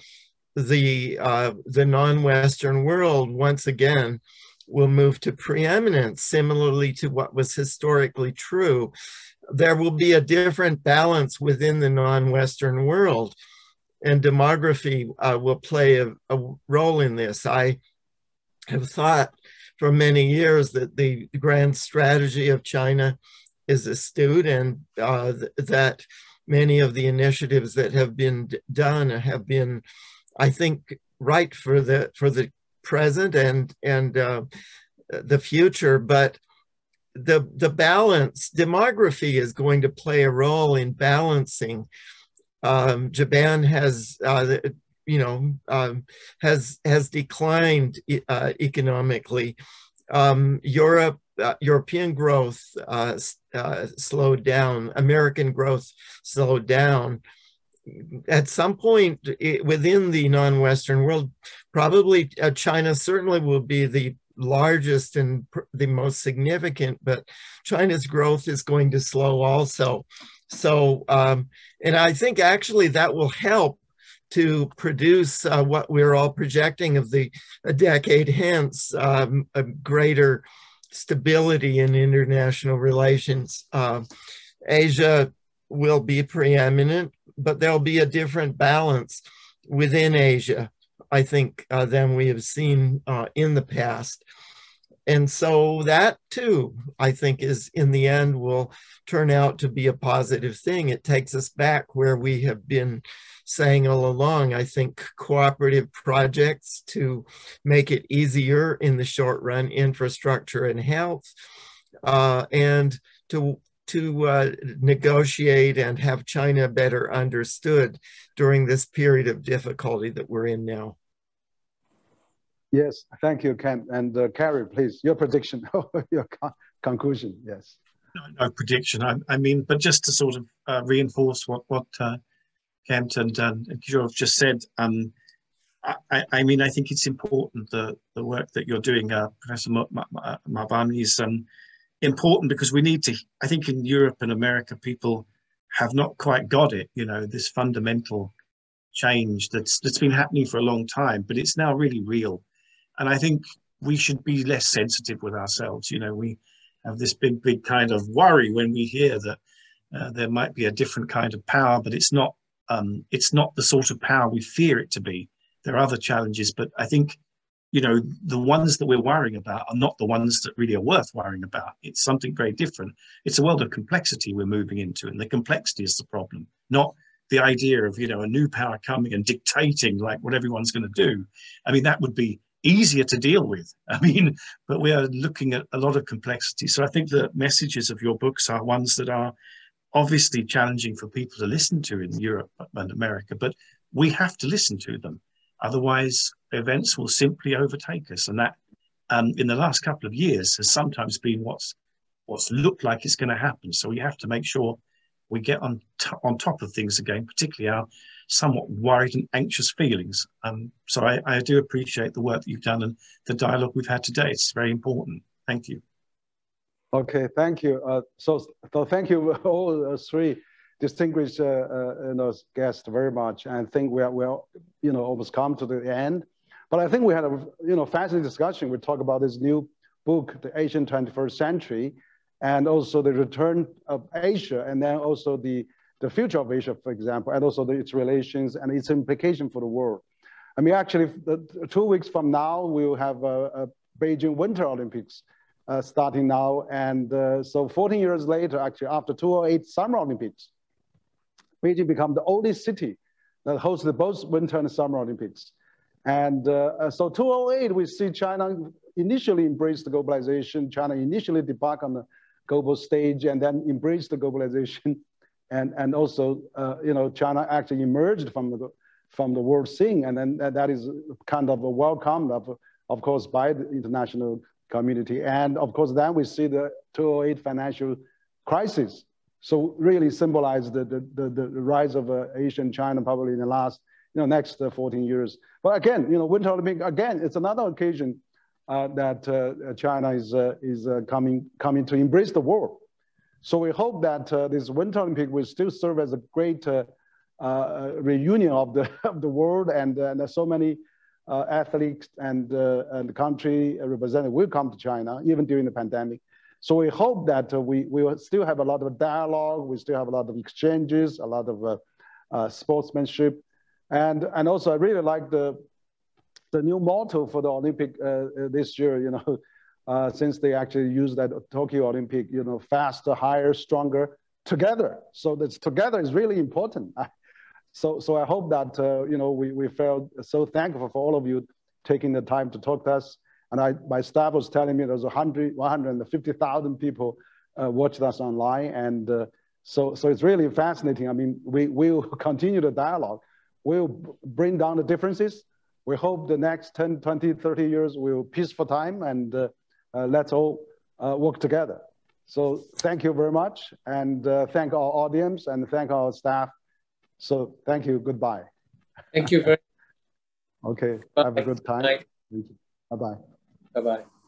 the uh, the non-Western world once again will move to preeminence, similarly to what was historically true. There will be a different balance within the non-Western world, and demography uh, will play a, a role in this. I have thought for many years that the grand strategy of China is astute and uh, th that many of the initiatives that have been done have been, I think, right for the for the present and and uh, the future. But the the balance, demography is going to play a role in balancing. Um, Japan has. Uh, you know, um, has has declined uh, economically. Um, Europe uh, European growth uh, uh, slowed down, American growth slowed down. At some point it, within the non-Western world, probably uh, China certainly will be the largest and the most significant, but China's growth is going to slow also. So, um, and I think actually that will help to produce uh, what we're all projecting of the a decade hence, um, a greater stability in international relations. Uh, Asia will be preeminent, but there'll be a different balance within Asia, I think, uh, than we have seen uh, in the past. And so that too, I think, is in the end will turn out to be a positive thing. It takes us back where we have been saying all along. I think cooperative projects to make it easier in the short run, infrastructure and health, uh, and to to uh, negotiate and have China better understood during this period of difficulty that we're in now. Yes, thank you, Ken. And uh, Kerry, please, your prediction, your con conclusion, yes. No, no prediction. I, I, mean, but just to sort of uh, reinforce what what uh, Kent and, um, and have just said, um, I, I, mean, I think it's important the the work that you're doing, uh, Professor Mahbubani, is um, important because we need to. I think in Europe and America, people have not quite got it. You know, this fundamental change that's that's been happening for a long time, but it's now really real. And I think we should be less sensitive with ourselves. You know, we have this big, big kind of worry when we hear that uh, there might be a different kind of power, but it's not. Um, it's not the sort of power we fear it to be. There are other challenges, but I think, you know, the ones that we're worrying about are not the ones that really are worth worrying about. It's something very different. It's a world of complexity we're moving into, and the complexity is the problem, not the idea of you know a new power coming and dictating like what everyone's going to do. I mean, that would be easier to deal with. I mean, but we are looking at a lot of complexity. So I think the messages of your books are ones that are obviously challenging for people to listen to in Europe and America, but we have to listen to them. Otherwise, events will simply overtake us. And that, um, in the last couple of years, has sometimes been what's what's looked like it's going to happen. So we have to make sure we get on on top of things again, particularly our somewhat worried and anxious feelings. Um, so I, I do appreciate the work that you've done and the dialogue we've had today. It's very important. Thank you. Okay, thank you. Uh, so, so thank you all uh, three distinguished uh, uh, you know, guests very much. And I think we are, we are, you know, almost come to the end. But I think we had a, you know, fascinating discussion. We talked about this new book, The Asian 21st Century, and also the return of Asia, and then also the the future of Asia, for example, and also the, its relations and its implication for the world. I mean, actually, the, two weeks from now, we will have a, a Beijing Winter Olympics uh, starting now. And uh, so 14 years later, actually, after 208 Summer Olympics, Beijing become the only city that hosts both Winter and Summer Olympics. And uh, so 2008, we see China initially embraced the globalization. China initially debarked on the global stage and then embraced the globalization and and also uh, you know China actually emerged from the from the world scene, and then that is kind of a welcome of of course by the international community, and of course then we see the 2008 financial crisis, So really symbolize the, the, the, the rise of uh, Asia and China probably in the last, you know, next uh, 14 years. But again, you know, Winter Olympic, again, it's another occasion uh, that uh, China is, uh, is uh, coming, coming to embrace the world. So we hope that this Winter Olympic will still serve as a great reunion of the, of the world and, and so many athletes and, and the country represented will come to China, even during the pandemic. So we hope that uh, we, we will still have a lot of dialogue, we still have a lot of exchanges, a lot of uh, uh, sportsmanship. And, and also I really like the, the new motto for the Olympic uh, uh, this year, you know, uh, since they actually used that Tokyo Olympic, you know, faster, higher, stronger, together. So that's together is really important. so, so I hope that, you know, we, we felt so thankful for all of you taking the time to talk to us. And I, my staff was telling me there's 100, 150,000 people uh, watched us online. And uh, so, so it's really fascinating. I mean, we will continue the dialogue. We'll bring down the differences. We hope the next 10, 20, 30 years will peaceful time and uh, uh let's all uh, work together. So thank you very much. And uh, thank our audience and thank our staff. So thank you. Goodbye. Thank you very much. Okay. Bye. Have a good time. Bye. Bye-bye. Bye bye.